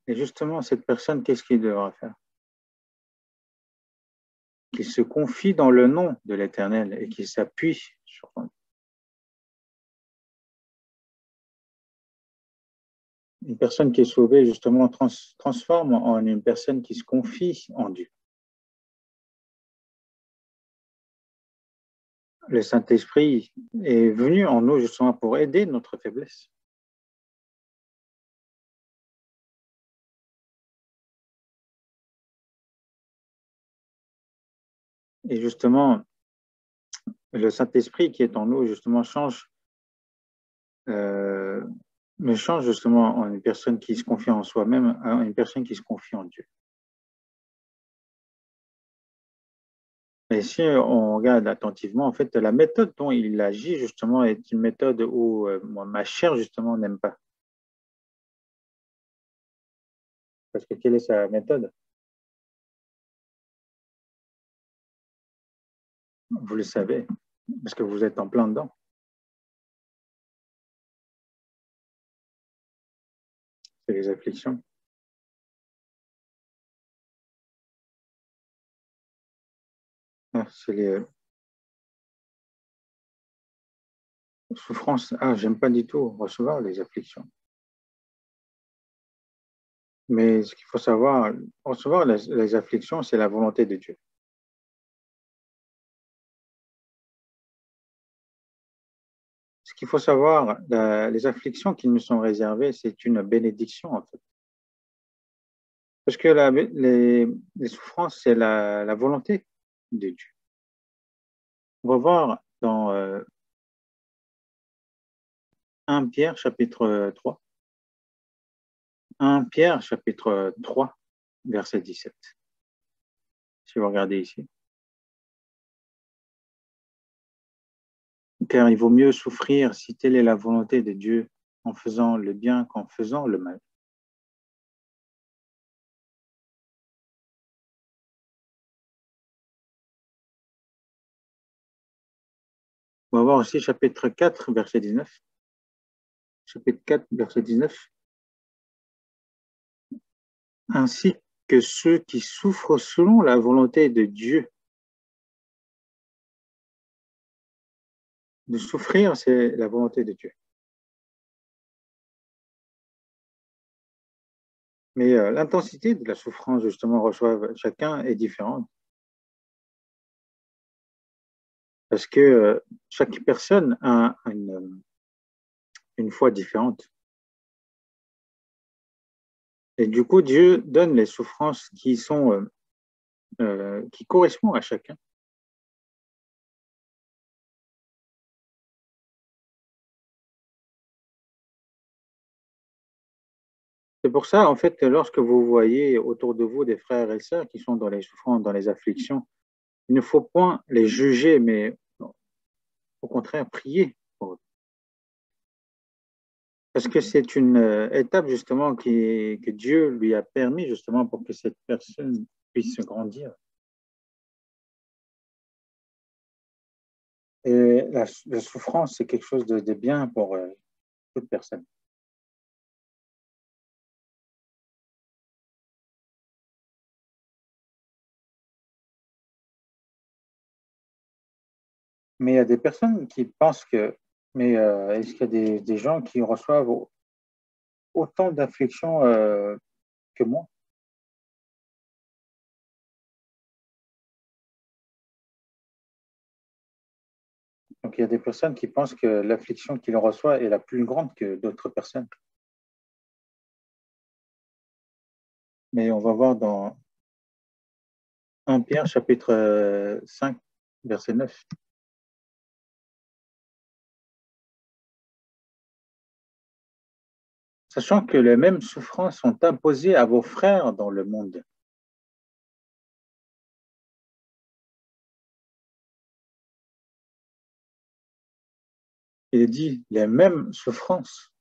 Et justement, cette personne, qu'est-ce qu'il devra faire? Qu'il se confie dans le nom de l'Éternel et qu'il s'appuie sur lui. Une personne qui est sauvée, justement, transforme en une personne qui se confie en Dieu. le Saint-Esprit est venu en nous justement pour aider notre faiblesse. Et justement, le Saint-Esprit qui est en nous, justement, change, euh, me change justement en une personne qui se confie en soi-même, en une personne qui se confie en Dieu. Mais si on regarde attentivement, en fait, la méthode dont il agit, justement, est une méthode où euh, ma chair, justement, n'aime pas. Parce que quelle est sa méthode? Vous le savez, parce que vous êtes en plein dedans. Les afflictions. Ah, c'est les euh, souffrances. Ah, j'aime pas du tout recevoir les afflictions. Mais ce qu'il faut savoir, recevoir les, afflictions, c'est la volonté de Dieu. Qu'il faut savoir, les afflictions qui nous sont réservées, c'est une bénédiction en fait. Parce que les, souffrances, c'est la volonté de Dieu. On va voir dans 1 euh, Pierre chapitre 3. 1 Pierre chapitre 3, verset 17. Si vous regardez ici. Car il vaut mieux souffrir si telle est la volonté de Dieu en faisant le bien qu'en faisant le mal. On va voir aussi chapitre 4, verset 19. Chapitre 4, verset 19. Ainsi que ceux qui souffrent selon la volonté de Dieu de souffrir, c'est la volonté de Dieu. Mais euh, l'intensité de la souffrance, justement, reçoit chacun est différente. Parce que euh, chaque personne a une, une foi différente. Et du coup, Dieu donne les souffrances euh, qui correspondent à chacun. C'est pour ça, en fait, lorsque vous voyez autour de vous des frères et sœurs qui sont dans les souffrances, dans les afflictions, il ne faut point les juger, mais au contraire prier pour eux. Parce que c'est une euh, étape justement qui, que Dieu lui a permis justement pour que cette personne puisse grandir. Et la, souffrance, c'est quelque chose de, bien pour euh, toute personne. Mais il y a des personnes qui pensent que, mais euh, est-ce qu'il y a des, gens qui reçoivent autant d'afflictions euh, que moi? Donc il y a des personnes qui pensent que l'affliction qu'ils reçoivent est la plus grande que d'autres personnes. Mais on va voir dans 1 Pierre chapitre 5, verset 9. Sachant que les mêmes souffrances sont imposées à vos frères dans le monde. Il dit les mêmes souffrances.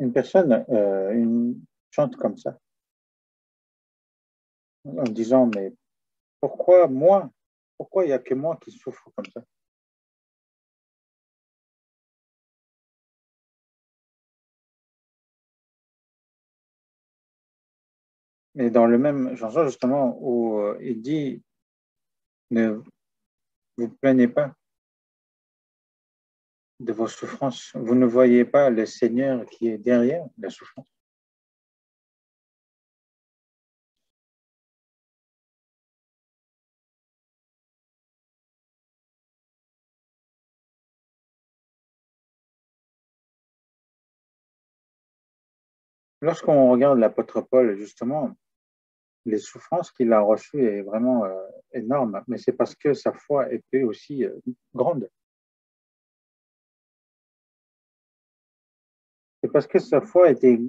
Une personne euh, chante comme ça, en disant, mais pourquoi moi? Pourquoi il n'y a que moi qui souffre comme ça? Mais dans le même chanson, justement, où euh, il dit Ne vous plaignez pas de vos souffrances. Vous ne voyez pas le Seigneur qui est derrière la souffrance. Lorsqu'on regarde l'apôtre Paul, justement, les souffrances qu'il a reçues est vraiment euh, énorme, mais c'est parce que sa foi était aussi euh, grande. C'est parce que sa foi était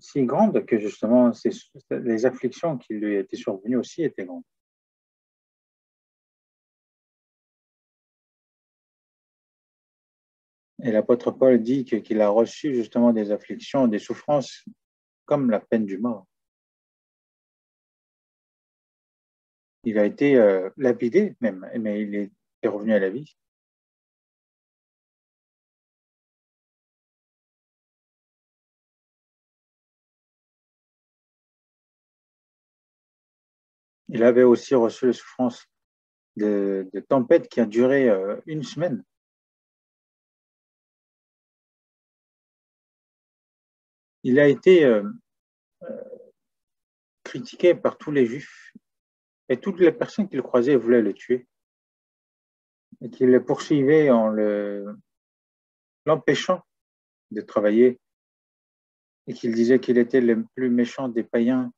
si grande que justement les afflictions qui lui étaient survenues aussi étaient grandes. Et l'apôtre Paul dit qu'il a reçu justement des afflictions, des souffrances comme la peine du mort. Il a été euh, lapidé même, mais il est revenu à la vie. Il avait aussi reçu la souffrance de, tempête qui a duré euh, une semaine. Il a été euh, critiqué par tous les juifs et toutes les personnes qu'il croisait voulaient le tuer. Et qu'il le poursuivait en l'empêchant de travailler. Et qu'il disait qu'il était le plus méchant des païens.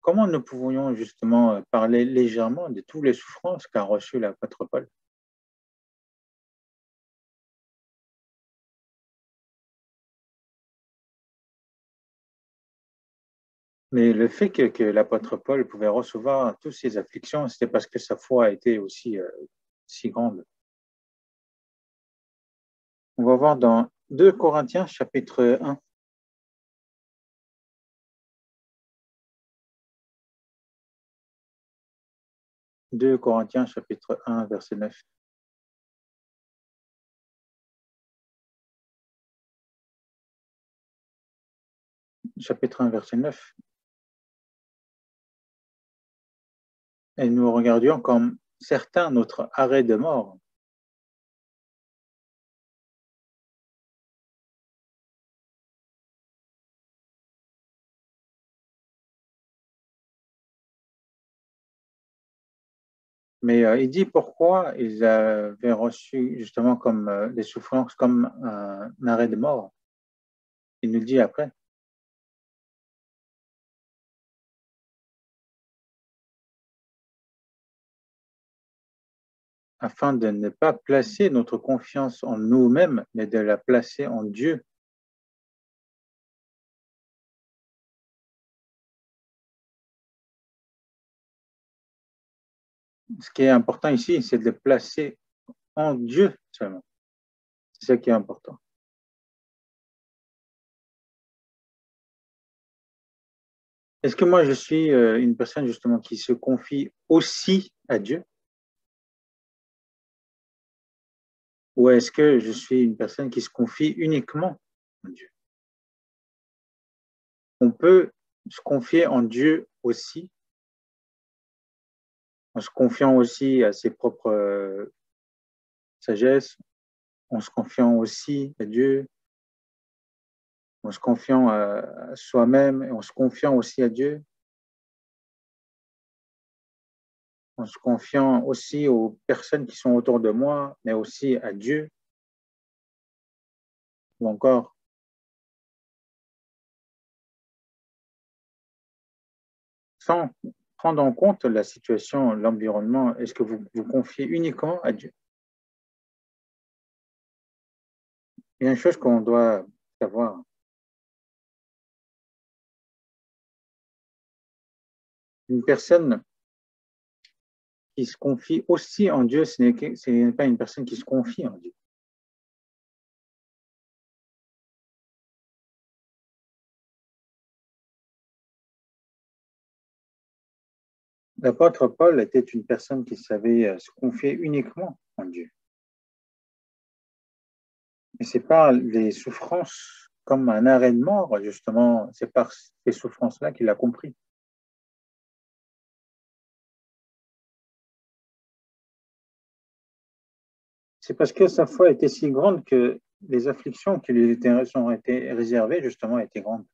Comment nous pouvions justement parler légèrement de toutes les souffrances qu'a reçues l'apôtre Paul? Mais le fait que, l'apôtre Paul pouvait recevoir toutes ces afflictions, c'était parce que sa foi était aussi euh, si grande. On va voir dans 2 Corinthiens chapitre 1. « 2 Corinthiens chapitre 1 verset 9. chapitre 1, verset 9. Et nous regardions comme certains notre arrêt de mort. Mais euh, il dit pourquoi ils avaient reçu justement comme euh, des souffrances comme un arrêt de mort. Il nous dit après. Afin de ne pas placer notre confiance en nous-mêmes, mais de la placer en Dieu. Ce qui est important ici, c'est de placer en Dieu seulement. C'est ce qui est important. Est-ce que moi, je suis euh, une personne justement qui se confie aussi à Dieu? Ou est-ce que je suis une personne qui se confie uniquement en Dieu? On peut se confier en Dieu aussi, en se confiant aussi à ses propres euh, sagesses, en se confiant aussi à Dieu, en se confiant à soi-même en se confiant aussi à Dieu. Se confiant aussi aux personnes qui sont autour de moi, mais aussi à Dieu, ou encore sans prendre en compte la situation, l'environnement, est-ce que vous vous confiez uniquement à Dieu? Il y a une chose qu'on doit savoir. Une personne qui se confie aussi en Dieu, ce n'est pas une personne qui se confie en Dieu. L'apôtre Paul était une personne qui savait euh, se confier uniquement en Dieu. Et c'est pas les souffrances comme un arrêt de mort, justement, c'est par ces souffrances-là qu'il a compris. C'est parce que sa foi était si grande que les afflictions qui lui étaient, réservées, justement, étaient grandes.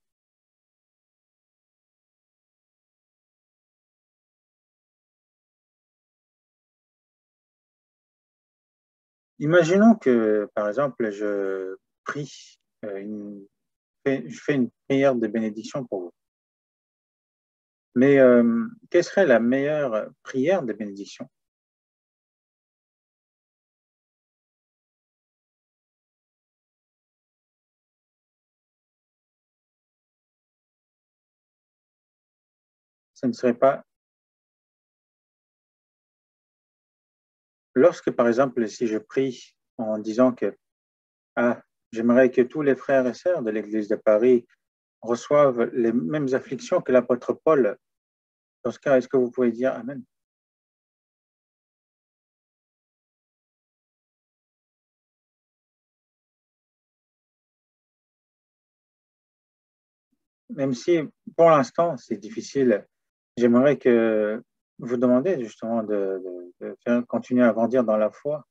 Imaginons que, par exemple, je prie, euh, je fais une prière de bénédiction pour vous. Mais euh, quelle serait la meilleure prière de bénédiction? Ce ne serait pas... Lorsque, par exemple, si je prie en disant que ah, j'aimerais que tous les frères et sœurs de l'Église de Paris reçoivent les mêmes afflictions que l'apôtre Paul, dans ce cas, est-ce que vous pouvez dire Amen? Même si pour l'instant c'est difficile J'aimerais que vous demandez justement de, continuer à grandir dans la foi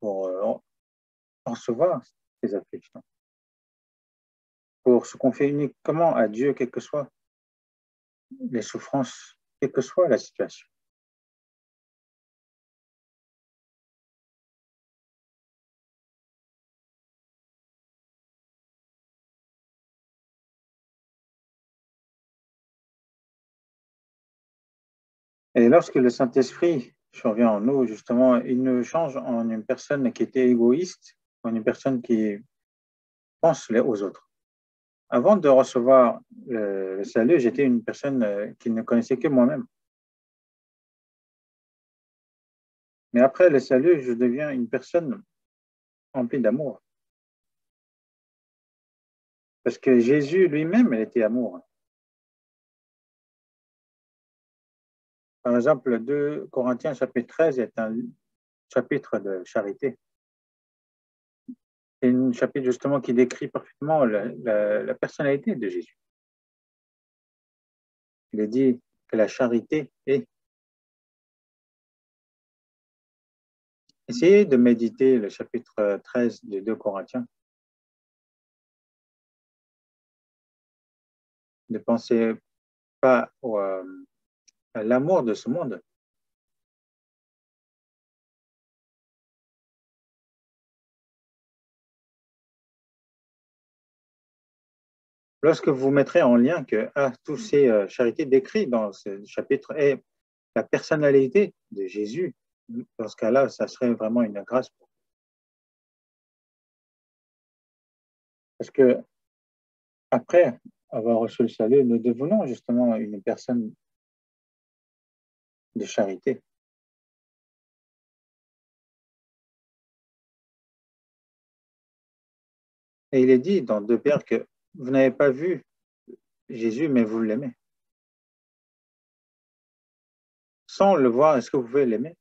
pour euh, recevoir ces afflictions, pour se confier uniquement à Dieu, quelles que soient les souffrances, quelle que soit la situation. Lorsque le Saint-Esprit survient en nous, justement, il nous change en une personne qui était égoïste, en une personne qui pense aux autres. Avant de recevoir le, salut, j'étais une personne euh, qui ne connaissait que moi-même. Mais après le salut, je deviens une personne remplie d'amour. Parce que Jésus lui-même, était amour. Par exemple, 2 Corinthiens chapitre 13 est un chapitre de charité. C'est un chapitre justement qui décrit parfaitement la, personnalité de Jésus. Il est dit que la charité est. Essayez de méditer le chapitre 13 de 2 Corinthiens. Ne pensez pas euh, à l'amour de ce monde, lorsque vous mettrez en lien que ah, toutes ces euh, charités décrites dans ce chapitre est la personnalité de Jésus, dans ce cas-là, ça serait vraiment une grâce. Parce que après avoir reçu le salut, nous devenons justement une personne de charité. Et il est dit dans deux Pierre que vous n'avez pas vu Jésus, mais vous l'aimez. Sans le voir, est-ce que vous pouvez l'aimer?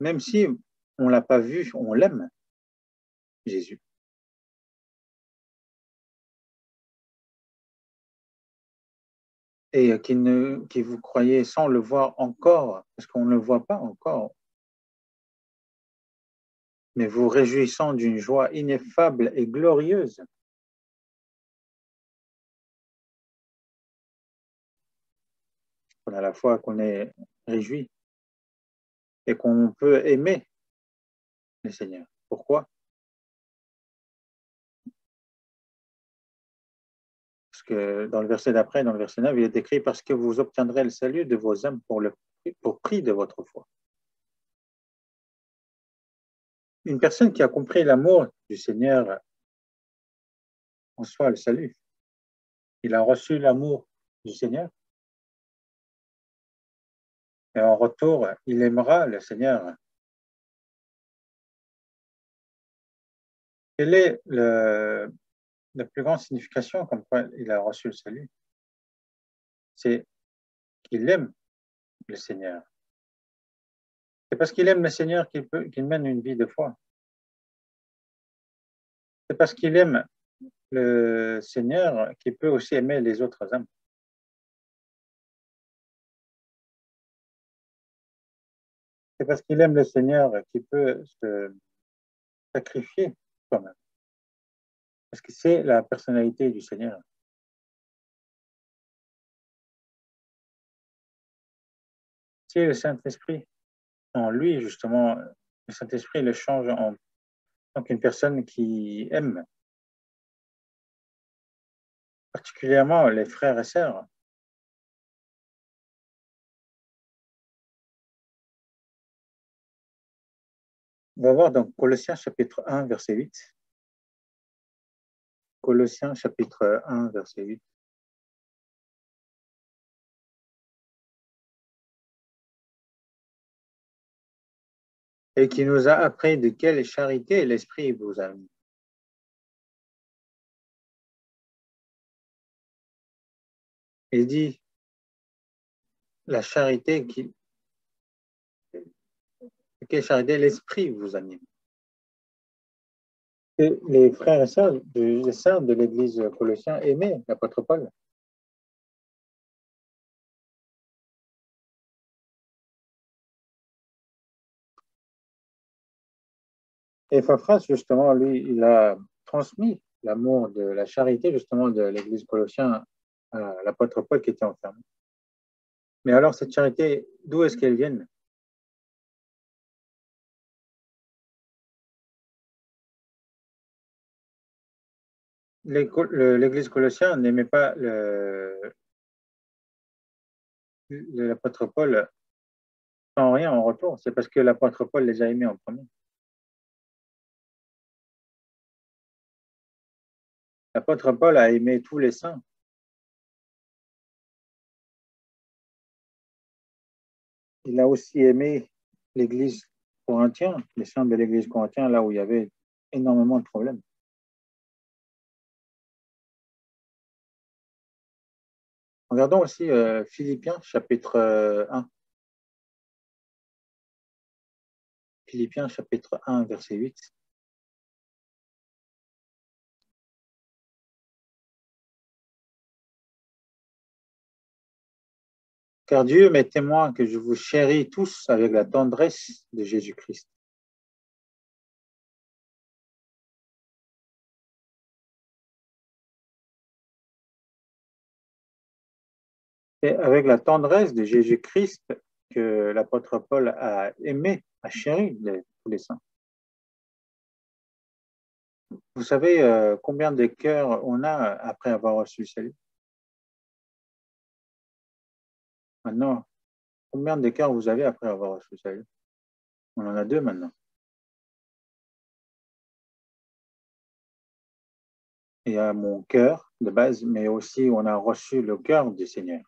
Même si on ne l'a pas vu, on l'aime, Jésus. Et qui, ne, qui vous croyez sans le voir encore, parce qu'on ne le voit pas encore, mais vous réjouissant d'une joie ineffable et glorieuse. à la fois qu'on est réjoui et qu'on peut aimer le Seigneur. Pourquoi? Dans le verset d'après, dans le verset 9, il est écrit parce que vous obtiendrez le salut de vos âmes pour le prix de votre foi. une personne qui a compris l'amour du Seigneur en soi le salut. Il a reçu l'amour du Seigneur. Et en retour, il aimera le Seigneur. Quelle est la plus grande signification comme quoi il a reçu le salut C'est qu'il aime le Seigneur. C'est parce qu'il aime le Seigneur qu'il mène une vie de foi. C'est parce qu'il aime le Seigneur qu'il peut aussi aimer les autres âmes. C'est parce qu'il aime le Seigneur qu'il peut se sacrifier quand même. Parce que c'est la personnalité du Seigneur. C'est le Saint-Esprit en lui, justement, le Saint-Esprit le change en donc une personne qui aime particulièrement les frères et sœurs. On va voir dans Colossiens chapitre 1, verset 8. Colossiens chapitre 1, verset 8. et qui nous a appris de quelle charité l'Esprit vous a mis. Il dit la charité qui. Quelle charité l'Esprit vous anime. Les frères et sœurs de, de l'Église colossienne aimaient l'apôtre Paul. Et Fafras, justement, lui, il a transmis l'amour de la charité, justement, de l'Église colossienne à l'apôtre Paul qui était enfermé. Mais alors, cette charité, d'où est-ce qu'elle vient? L'Église colossienne n'aimait pas l'apôtre Paul sans rien en retour. C'est parce que l'apôtre Paul les a aimés en premier. L'apôtre Paul a aimé tous les saints. Il a aussi aimé l'Église corinthienne, les saints de l'Église corinthienne, là où il y avait énormément de problèmes. Regardons aussi euh, Philippiens chapitre 1. Euh, Philippiens chapitre 1, verset 8. Car Dieu m'est témoin que je vous chéris tous avec la tendresse de Jésus-Christ. Avec la tendresse de Jésus-Christ que l'apôtre Paul a aimé, a chéri tous les saints. Vous savez euh, combien de cœurs on a après avoir reçu le salut? Maintenant, combien de cœurs vous avez après avoir reçu le salut? On en a deux maintenant. Il y a mon cœur de base, mais aussi on a reçu le cœur du Seigneur.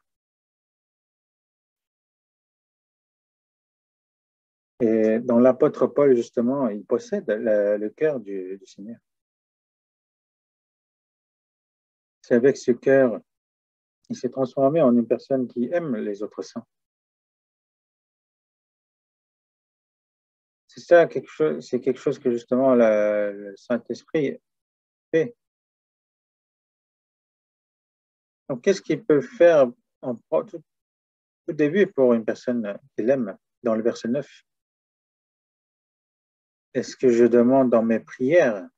Et dans l'apôtre Paul, justement, il possède le, cœur du, Seigneur. C'est avec ce cœur, il s'est transformé en une personne qui aime les autres saints. C'est ça, quelque chose, c'est quelque chose que justement le Saint-Esprit fait. Donc, qu'est-ce qu'il peut faire en tout, tout début pour une personne qu'il aime dans le verset 9 est-ce que je demande dans mes prières?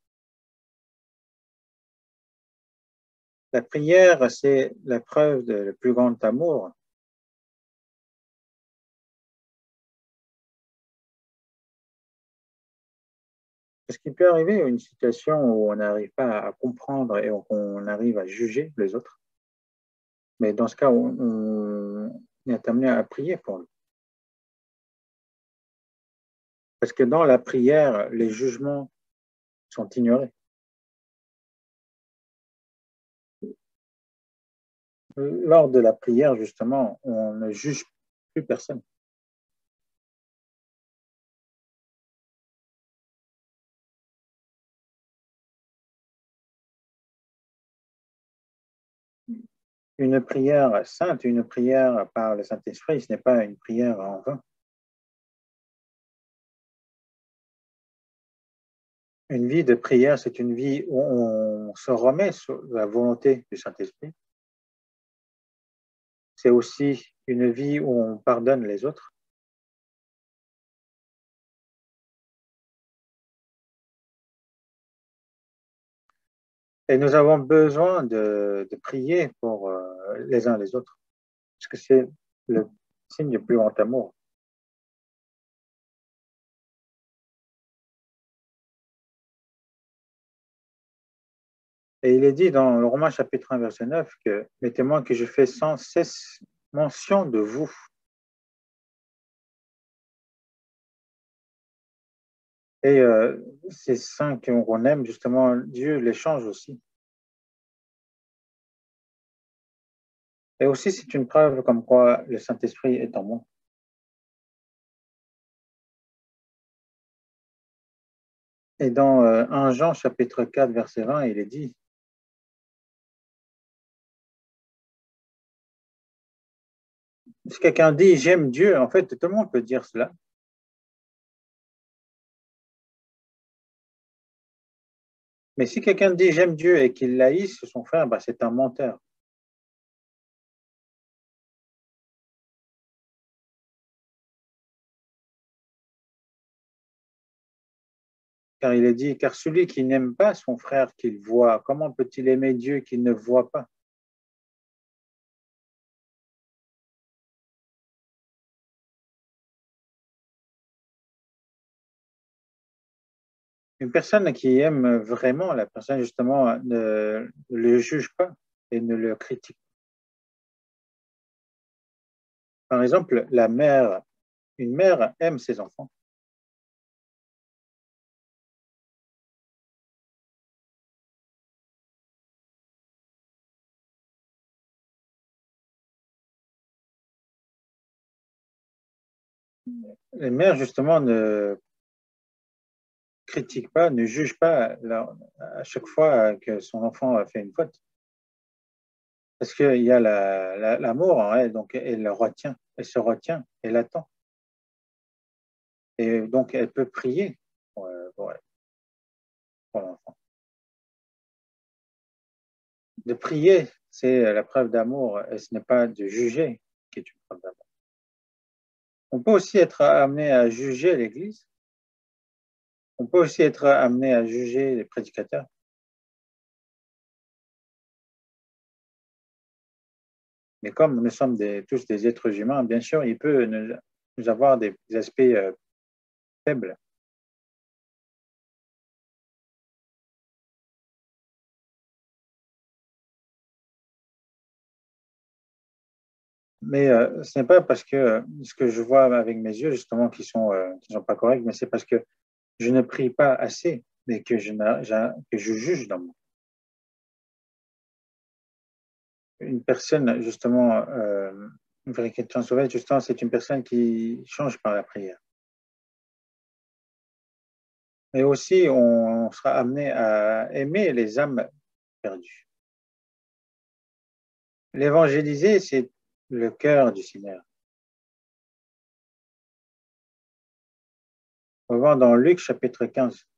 La prière, c'est la preuve de le plus grand amour. Parce qu'il peut arriver une situation où on n'arrive pas à comprendre et on arrive à juger les autres. Mais dans ce cas, on, on est amené à prier pour lui. Parce que dans la prière, les jugements sont ignorés. Lors de la prière, justement, on ne juge plus personne. Une prière sainte, une prière par le Saint-Esprit, ce n'est pas une prière en vain. Une vie de prière, c'est une vie où on se remet sur la volonté du Saint-Esprit. C'est aussi une vie où on pardonne les autres. Et nous avons besoin de, prier pour euh, les uns les autres, parce que c'est le signe du plus grand amour. Et il est dit dans le Romain chapitre 1, verset 9 que mettez-moi que je fais sans cesse mention de vous. Et euh, ces saints qu'on aime, justement, Dieu les change aussi. Et aussi, c'est une preuve comme quoi le Saint-Esprit est en moi. Et dans 1 euh, Jean chapitre 4, verset 20, il est dit, si quelqu'un dit j'aime Dieu, en fait, tout le monde peut dire cela. Mais si quelqu'un dit j'aime Dieu et qu'il laïsse son frère, bah, c'est un menteur. Car il est dit, car celui qui n'aime pas son frère qu'il voit, comment peut-il aimer Dieu qu'il ne voit pas? Une personne qui aime vraiment la personne, justement, ne le juge pas et ne le critique pas. Par exemple, la mère, une mère aime ses enfants. Les mères, justement, ne critique pas, ne juge pas à chaque fois que son enfant a fait une faute. Parce qu'il y a l'amour en elle, donc elle le retient, elle se retient, elle attend. Et donc, elle peut prier pour, pour l'enfant. De prier, c'est la preuve d'amour et ce n'est pas de juger qui est une preuve d'amour. On peut aussi être amené à juger l'Église. On peut aussi être amené à juger les prédicateurs. Mais comme nous sommes tous des êtres humains, bien sûr, il peut nous, avoir des aspects euh, faibles. Mais euh, ce n'est pas parce que euh, ce que je vois avec mes yeux, justement, qui sont, sont pas corrects, mais c'est parce que je ne prie pas assez, mais que je, juge dans mon une personne, justement, euh, une vraie chrétienne sauvette, justement, c'est une personne qui change par la prière. Mais aussi, on sera amené à aimer les âmes perdues. L'évangéliser, c'est le cœur du Seigneur. On va voir dans Luc chapitre 15.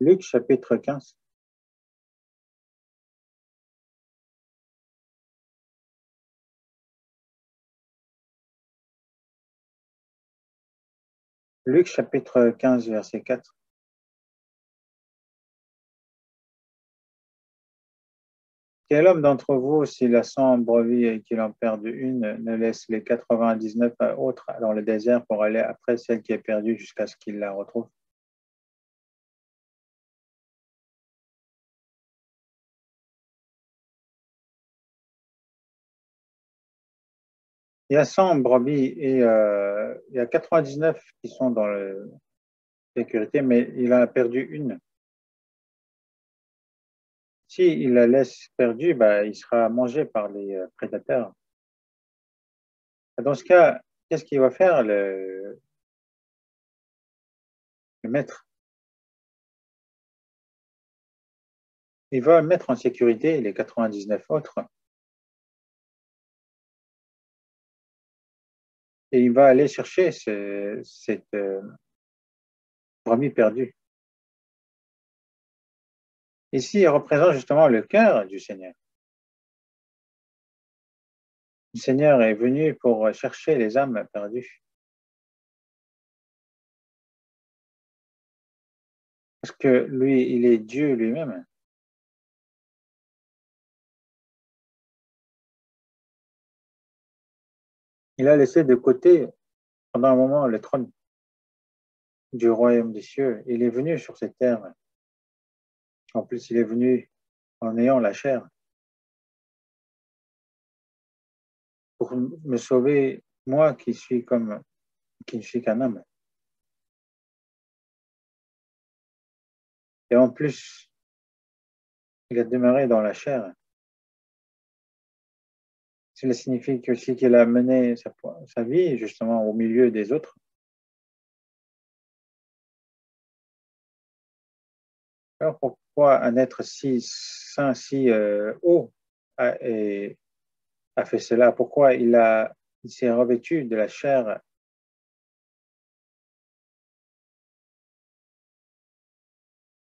Luc chapitre 15. Luc chapitre 15, verset 4. Quel homme d'entre vous, s'il a cent brebis et qu'il en perd une, ne laisse les 99 autres dans le désert pour aller après celle qui est perdue jusqu'à ce qu'il la retrouve? Il y a 100 brebis et euh, il y a 99 qui sont dans la sécurité, mais il a perdu une. S'il la laisse perdue, bah, il sera mangé par les euh, prédateurs. Dans ce cas, qu'est-ce qu'il va faire le, maître? Il va mettre en sécurité les 99 autres et il va aller chercher cette euh, brebis perdue. Ici, il représente justement le cœur du Seigneur. Le Seigneur est venu pour chercher les âmes perdues. Parce que lui, il est Dieu lui-même. Il a laissé de côté pendant un moment le trône du royaume des cieux. Il est venu sur cette terre. En plus, il est venu en ayant la chair pour me sauver, moi qui suis comme qui ne suis qu'un homme. Et en plus, il a demeuré dans la chair. Cela signifie aussi qu'il a mené sa, vie justement au milieu des autres. Alors pourquoi un être si saint, si euh, haut a, a, fait cela Pourquoi il, il s'est revêtu de la chair?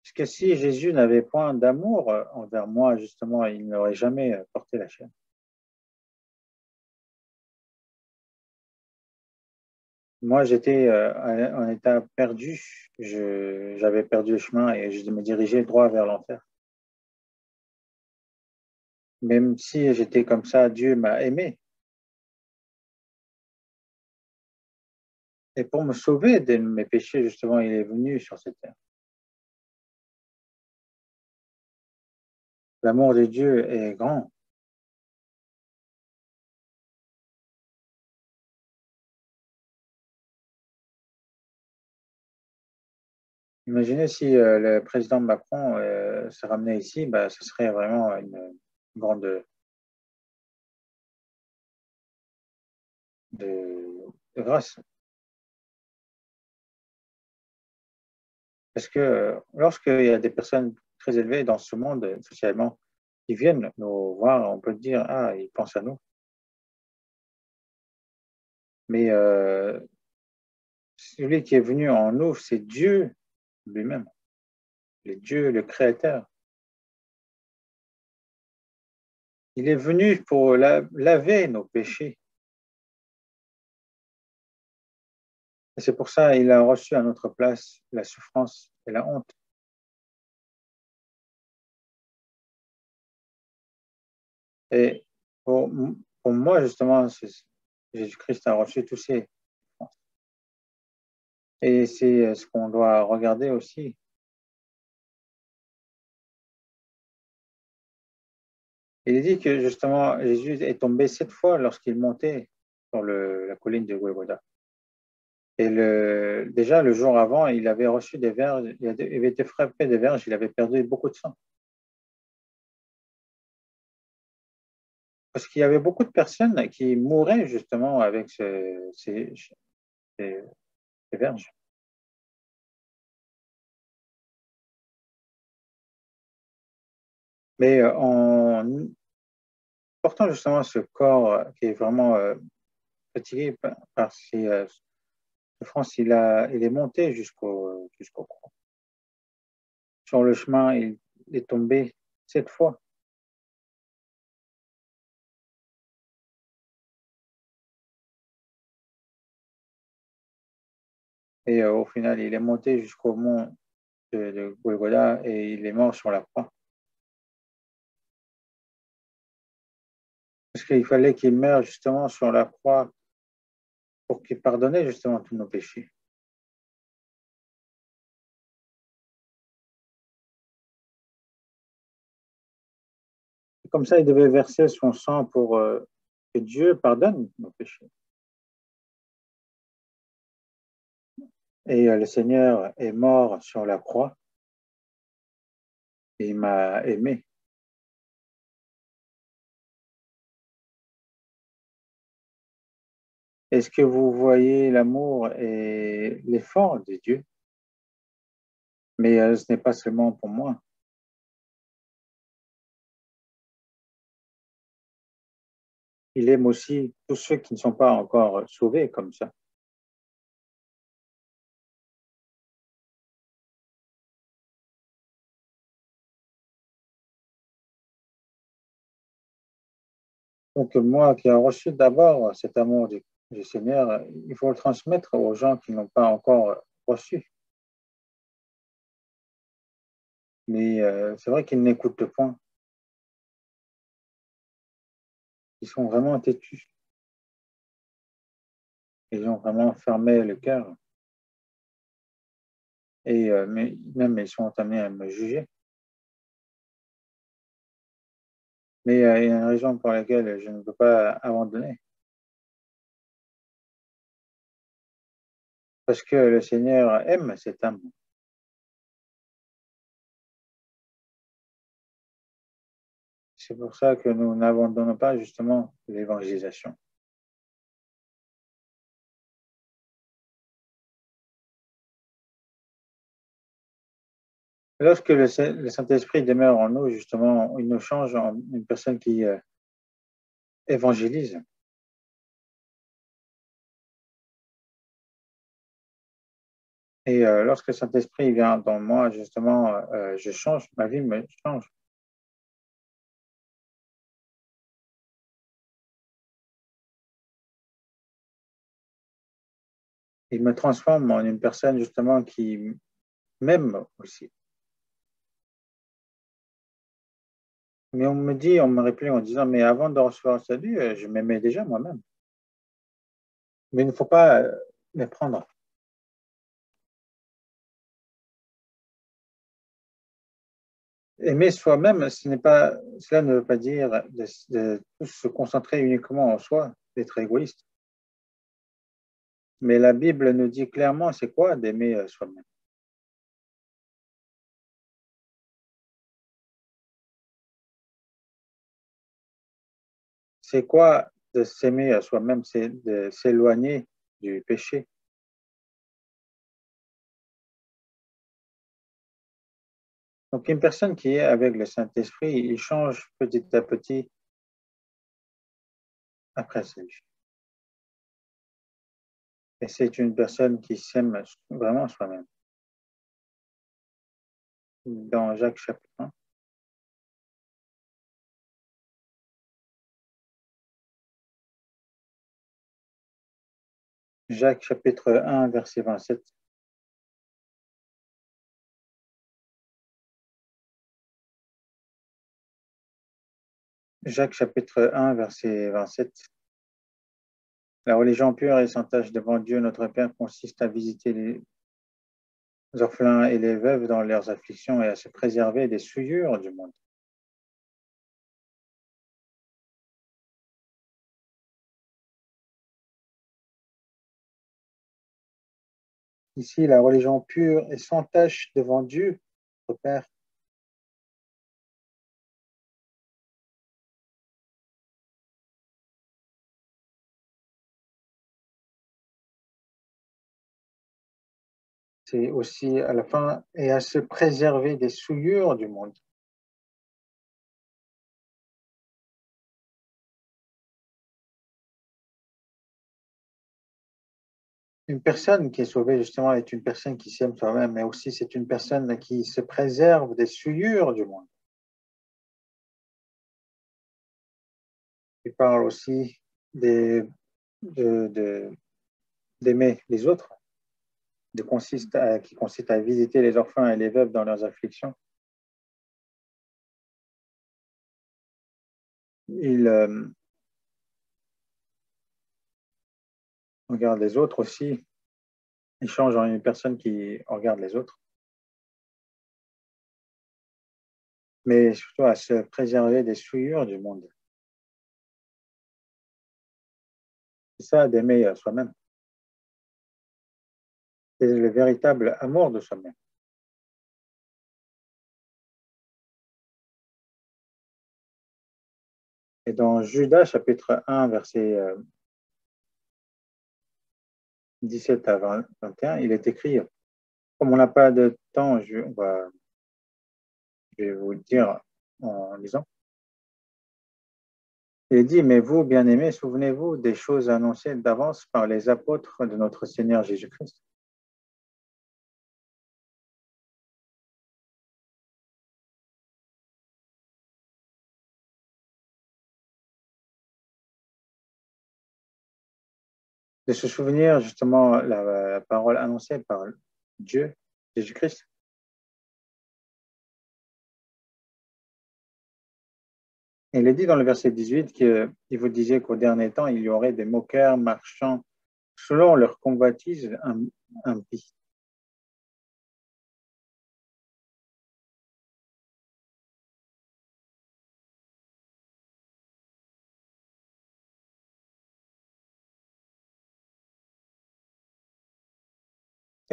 Parce que si Jésus n'avait point d'amour envers moi, justement, il n'aurait jamais porté la chair. Moi, j'étais euh, en état perdu. J'avais perdu le chemin et je me dirigeais droit vers l'enfer. Même si j'étais comme ça, Dieu m'a aimé. Et pour me sauver de mes péchés, justement, il est venu sur cette terre. L'amour de Dieu est grand. Imaginez si euh, le président Macron euh, se ramenait ici, bah, ce serait vraiment une, grande de, grâce. Parce que lorsqu'il y a des personnes très élevées dans ce monde socialement qui viennent nous voir, on peut dire Ah, ils pensent à nous. Mais euh, celui qui est venu en nous, c'est Dieu lui-même. Le Dieu, le Créateur. Il est venu pour laver nos péchés. C'est pour ça qu'il a reçu à notre place la souffrance et la honte. Et pour, moi, justement, Jésus-Christ a reçu tous ces Et c'est ce qu'on doit regarder aussi. Il dit que justement, Jésus est tombé sept fois lorsqu'il montait sur la colline de Golgotha. Et le, déjà, le jour avant, il avait reçu des verges, il avait été frappé des verges, il avait perdu beaucoup de sang. Parce qu'il y avait beaucoup de personnes qui mouraient justement avec ces, ces, Mais euh, en portant justement ce corps qui est vraiment euh, fatigué par euh, souffrances, il, a, il est monté jusqu'au jusqu'au croix. Sur le chemin, il est tombé sept fois. Et euh, au final, il est monté jusqu'au mont de, de Golgotha et il est mort sur la croix. Parce qu'il fallait qu'il meure justement sur la croix pour qu'il pardonnait justement tous nos péchés. comme ça, il devait verser son sang pour euh, que Dieu pardonne nos péchés. Et euh, le Seigneur est mort sur la croix. Il m'a aimé. Est-ce que vous voyez l'amour et l'effort de Dieu? Mais euh, ce n'est pas seulement pour moi. Il aime aussi tous ceux qui ne sont pas encore sauvés comme ça. Donc moi qui ai reçu d'abord cet amour du, Seigneur, il faut le transmettre aux gens qui n'ont pas encore reçu. Mais euh, c'est vrai qu'ils n'écoutent point. Ils sont vraiment têtus. Ils ont vraiment fermé le cœur. Et euh, même ils sont amenés à me juger. Mais euh, il y a une raison pour laquelle je ne peux pas abandonner. Parce que le Seigneur aime cet âme. C'est pour ça que nous n'abandonnons pas justement l'évangélisation. Lorsque le, Saint-Esprit demeure en nous, justement, il nous change en une personne qui euh, évangélise. Et euh, lorsque le Saint-Esprit vient dans moi, justement, euh, je change, ma vie me change. Il me transforme en une personne, justement, qui m'aime aussi. Mais on me dit, on me réplique en disant, mais avant de recevoir le salut, euh, je m'aimais déjà moi-même. Mais il ne faut pas euh, les prendre. Aimer soi-même, cela ne veut pas dire de, de se concentrer uniquement en soi, d'être égoïste. Mais la Bible nous dit clairement c'est quoi d'aimer euh, soi-même? C'est quoi de s'aimer à soi-même C'est de s'éloigner du péché? Donc une personne qui est avec le Saint-Esprit, il change petit à petit après vie. Et c'est une personne qui s'aime vraiment soi-même. Dans Jacques chapitre Jacques chapitre 1, verset 27. Jacques chapitre 1, verset 27. La religion pure et sans tâche devant Dieu notre Père consiste à visiter les orphelins et les veuves dans leurs afflictions et à se préserver des souillures du monde. Ici, la religion pure et sans tâche devant Dieu, notre Père, c'est aussi à la fin et à se préserver des souillures du monde. Une personne qui est sauvée, justement, est une personne qui s'aime soi-même, mais aussi c'est une personne qui se préserve des souillures du monde. Il parle aussi d'aimer les autres qui consiste à visiter les orphelins et les veuves dans leurs afflictions. Il euh, regarde les autres aussi. Il change en une personne qui regarde les autres. Mais surtout à se préserver des souillures du monde. C'est ça d'aimer soi-même. C'est le véritable amour de soi-même. Et dans Judas chapitre 1, verset 17 euh, à 21, il est écrit, comme on n'a pas de temps, je, je vais vous le dire en lisant. Il dit, mais vous, bien-aimés, souvenez-vous des choses annoncées d'avance par les apôtres de notre Seigneur Jésus-Christ de se souvenir justement la, parole annoncée par Dieu, Jésus-Christ. Il est dit dans le verset 18 qu'il vous disait qu'au dernier temps, il y aurait des moqueurs marchant selon leur convoitise impie.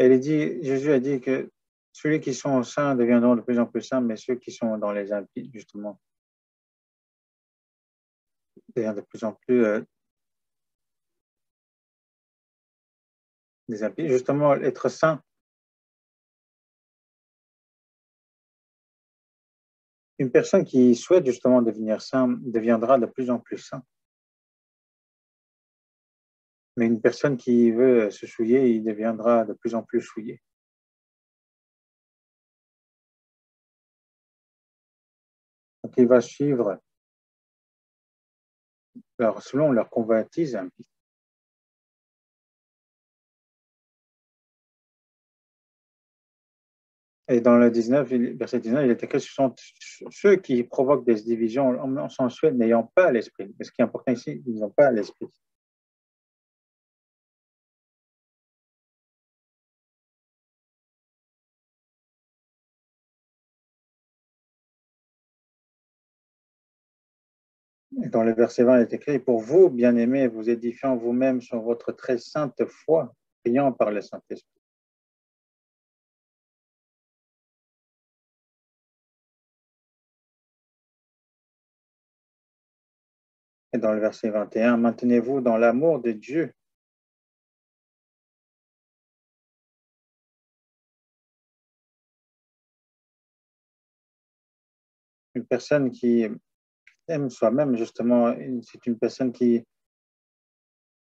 Elle dit, Jésus a dit que ceux qui sont saints deviendront de plus en plus saints, mais ceux qui sont dans les impies, justement, deviennent de plus en plus euh, des impies. Justement, être saint, une personne qui souhaite justement devenir saint deviendra de plus en plus saint. Mais une personne qui veut se souiller, il deviendra de plus en plus souillé. Donc il va suivre selon leur convoitise Et dans le 19, verset 19, il est écrit ce sont ceux qui provoquent des divisions sensuelles n'ayant pas l'esprit. Mais ce qui est important ici, ils n'ont pas l'esprit. Dans le verset 20, il est écrit Pour vous, bien-aimés, vous édifiant vous-même sur votre très sainte foi, priant par le Saint-Esprit. Et dans le verset 21, maintenez-vous dans l'amour de Dieu. Une personne qui aime soi-même, justement, c'est une personne qui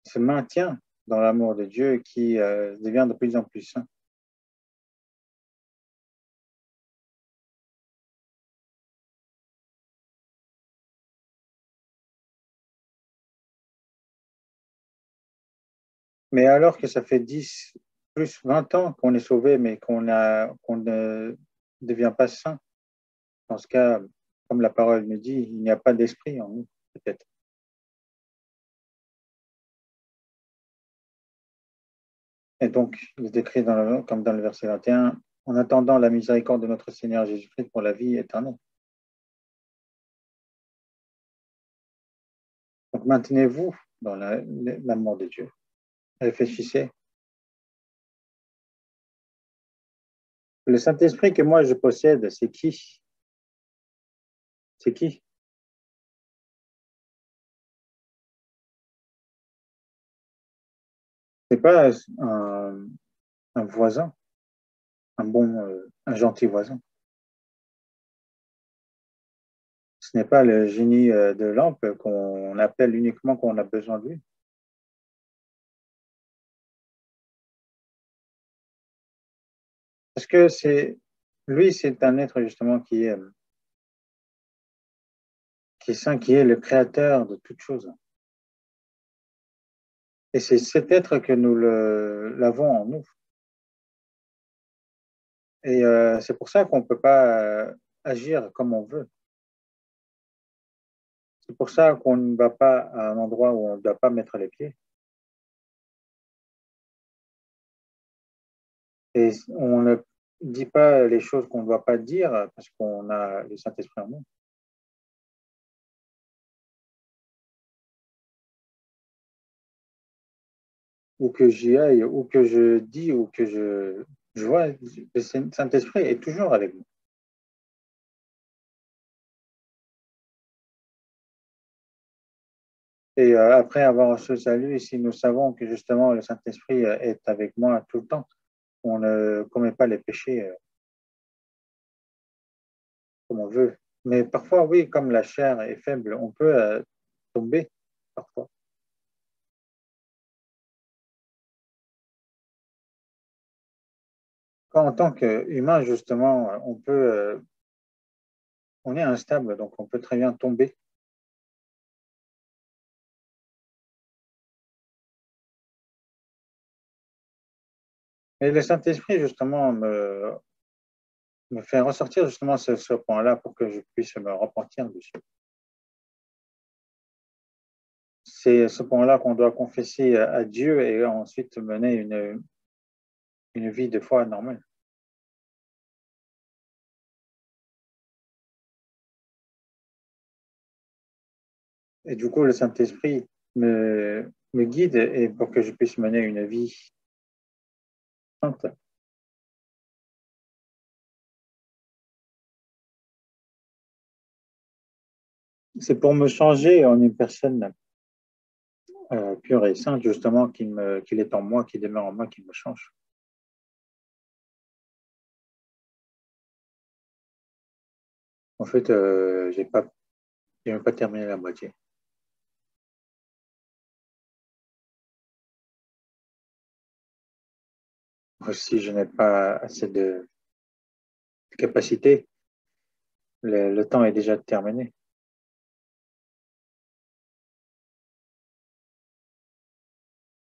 se maintient dans l'amour de Dieu qui euh, devient de plus en plus saint. Mais alors que ça fait 10, plus 20 ans qu'on est sauvé, mais qu'on ne devient pas saint, dans ce cas, comme la parole nous dit, il n'y a pas d'esprit en nous, peut-être. Et donc, il est écrit dans comme dans le verset 21, en attendant la miséricorde de notre Seigneur Jésus-Christ pour la vie éternelle. Donc, maintenez-vous dans l'amour de Dieu. Réfléchissez. Le Saint-Esprit que moi je possède, c'est qui? C'est qui? C'est pas un, voisin, un bon, euh, un gentil voisin? Ce n'est pas le génie euh, de lampe qu'on appelle uniquement quand on a besoin de lui? Parce que c'est lui, c'est un être justement qui est, saint, qui est le créateur de toutes choses. Et c'est cet être que nous l'avons en nous. Et euh, c'est pour ça qu'on ne peut pas euh, agir comme on veut. C'est pour ça qu'on ne va pas à un endroit où on ne doit pas mettre les pieds. Et on ne dit pas les choses qu'on ne doit pas dire parce qu'on a le Saint-Esprit en nous. Ou que j'y aille, ou que je dis, ou que je, je vois, le Saint-Esprit est toujours avec nous. Et euh, après avoir reçu salut, si nous savons que justement le Saint-Esprit est avec moi tout le temps, on ne commet pas les péchés euh, comme on veut. Mais parfois, oui, comme la chair est faible, on peut euh, tomber parfois. En tant qu'humain, justement, on peut, euh, on est instable, donc on peut très bien tomber Et le Saint-Esprit, justement, me, me fait ressortir justement ce, point-là pour que je puisse me repentir dessus. C'est ce point-là qu'on doit confesser à Dieu et ensuite mener une, une vie de foi normale. Et du coup, le Saint-Esprit me, guide et pour que je puisse mener une vie c'est pour me changer en une personne euh, pure et sainte, justement, qu'il est en moi, qui demeure en moi, qui me change. En fait, euh, je n'ai pas, même pas terminé la moitié. si je n'ai pas assez de capacité, le, temps est déjà terminé.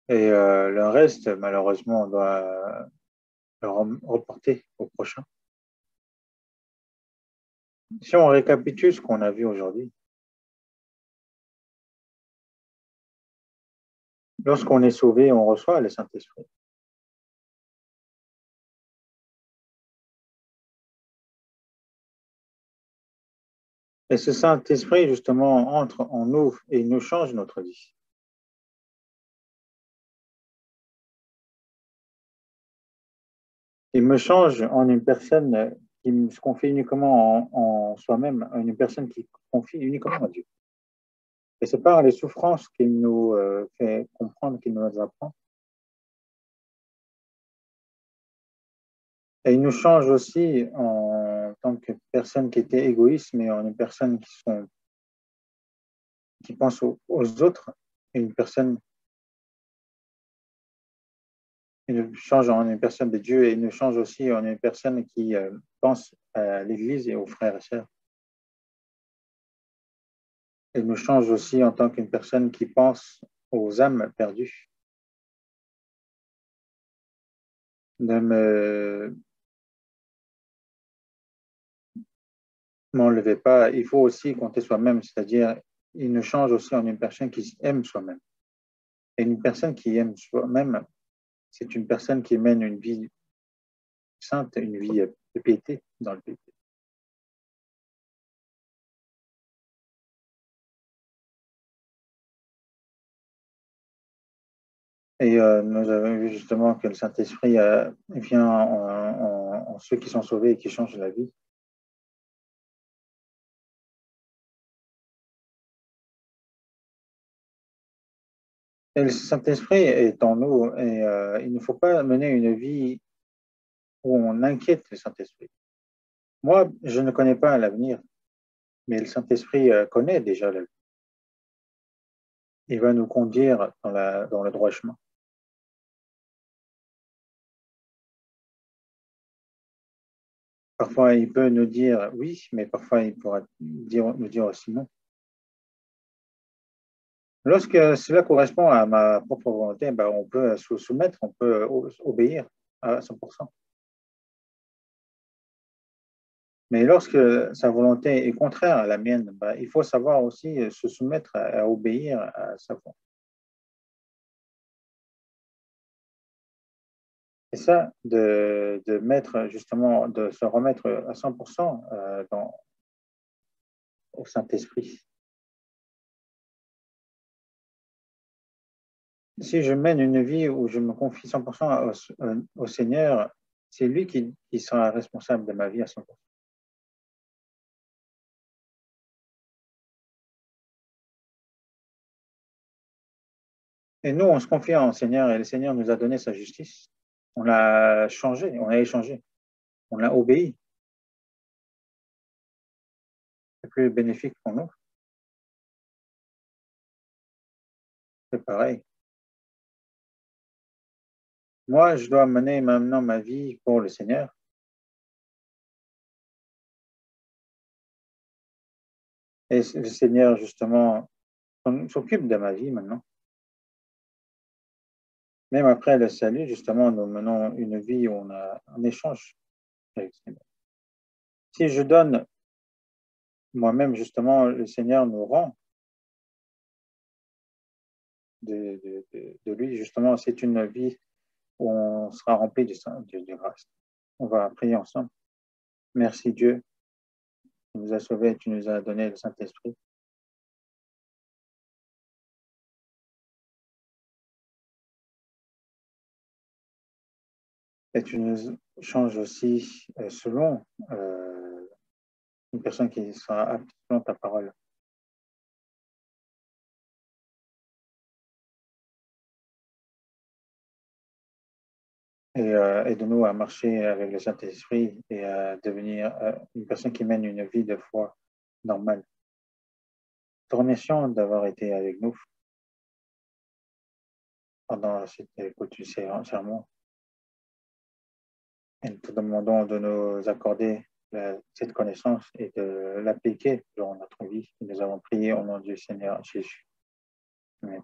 Et euh, le reste, malheureusement, on doit le reporter au prochain. Si on récapitule ce qu'on a vu aujourd'hui, lorsqu'on est sauvé, on reçoit le Saint-Esprit. Et ce Saint-Esprit, justement, entre en nous et il nous change notre vie. Il me change en une personne qui se confie uniquement en, soi-même, une personne qui confie uniquement à Dieu. Et c'est par les souffrances qu'il nous euh, fait comprendre, qu'il nous apprend. Et il nous change aussi en tant que personne qui était égoïste, mais en une personne qui, pense aux, autres, une personne Il nous change en une personne de Dieu et il nous change aussi en une personne qui euh, pense à l'Église et aux frères et sœurs. Il nous change aussi en tant qu'une personne qui pense aux âmes perdues. Ne me m'enlevez pas. Il faut aussi compter soi-même, c'est-à-dire il nous change aussi en une personne qui aime soi-même. Et une personne qui aime soi-même, c'est une personne qui mène une vie sainte, une vie de piété dans le pays. Et euh, nous avons vu justement que le Saint-Esprit euh, vient en, ceux qui sont sauvés et qui changent la vie. Le Saint-Esprit est en nous et euh, il ne faut pas mener une vie où on inquiète le Saint-Esprit. Moi, je ne connais pas l'avenir, mais le Saint-Esprit connaît déjà l'avenir. Il va nous conduire dans, le droit chemin. Parfois, il peut nous dire oui, mais parfois, il pourra nous dire aussi non. Lorsque cela correspond à ma propre volonté, ben, on peut se soumettre, on peut obéir à 100%. Mais lorsque sa volonté est contraire à la mienne, ben, il faut savoir aussi se soumettre à, obéir à sa volonté. Et ça, de, mettre justement, de se remettre à 100% euh, au Saint-Esprit. Si je mène une vie où je me confie 100% au, au, Seigneur, c'est lui qui, qui sera responsable de ma vie à 100%. Et nous, on se confie en Seigneur et le Seigneur nous a donné sa justice. On l'a changé, on a échangé, on l'a obéi. C'est plus bénéfique pour nous. C'est pareil. Moi, je dois mener maintenant ma vie pour le Seigneur. Et le Seigneur, justement, s'occupe de ma vie maintenant. Même après le salut, justement, nous menons une vie où on a un échange avec le Seigneur. Si je donne moi-même, justement, le Seigneur nous rend de, lui. Justement, c'est une vie on sera rempli de, de, de grâce. On va prier ensemble. Merci Dieu. Tu nous as sauvés, tu nous as donné le Saint-Esprit. et tu nous changes aussi euh, selon euh, une personne qui sera apte selon ta parole. Et euh, aide-nous à marcher avec le Saint-Esprit et à devenir une personne qui mène une vie de foi normale. Te remercions d'avoir été avec nous pendant cette écoute du sermon. Et nous te demandons de nous accorder cette connaissance et de l'appliquer dans notre vie. Nous avons prié au nom du Seigneur Jésus. Amen.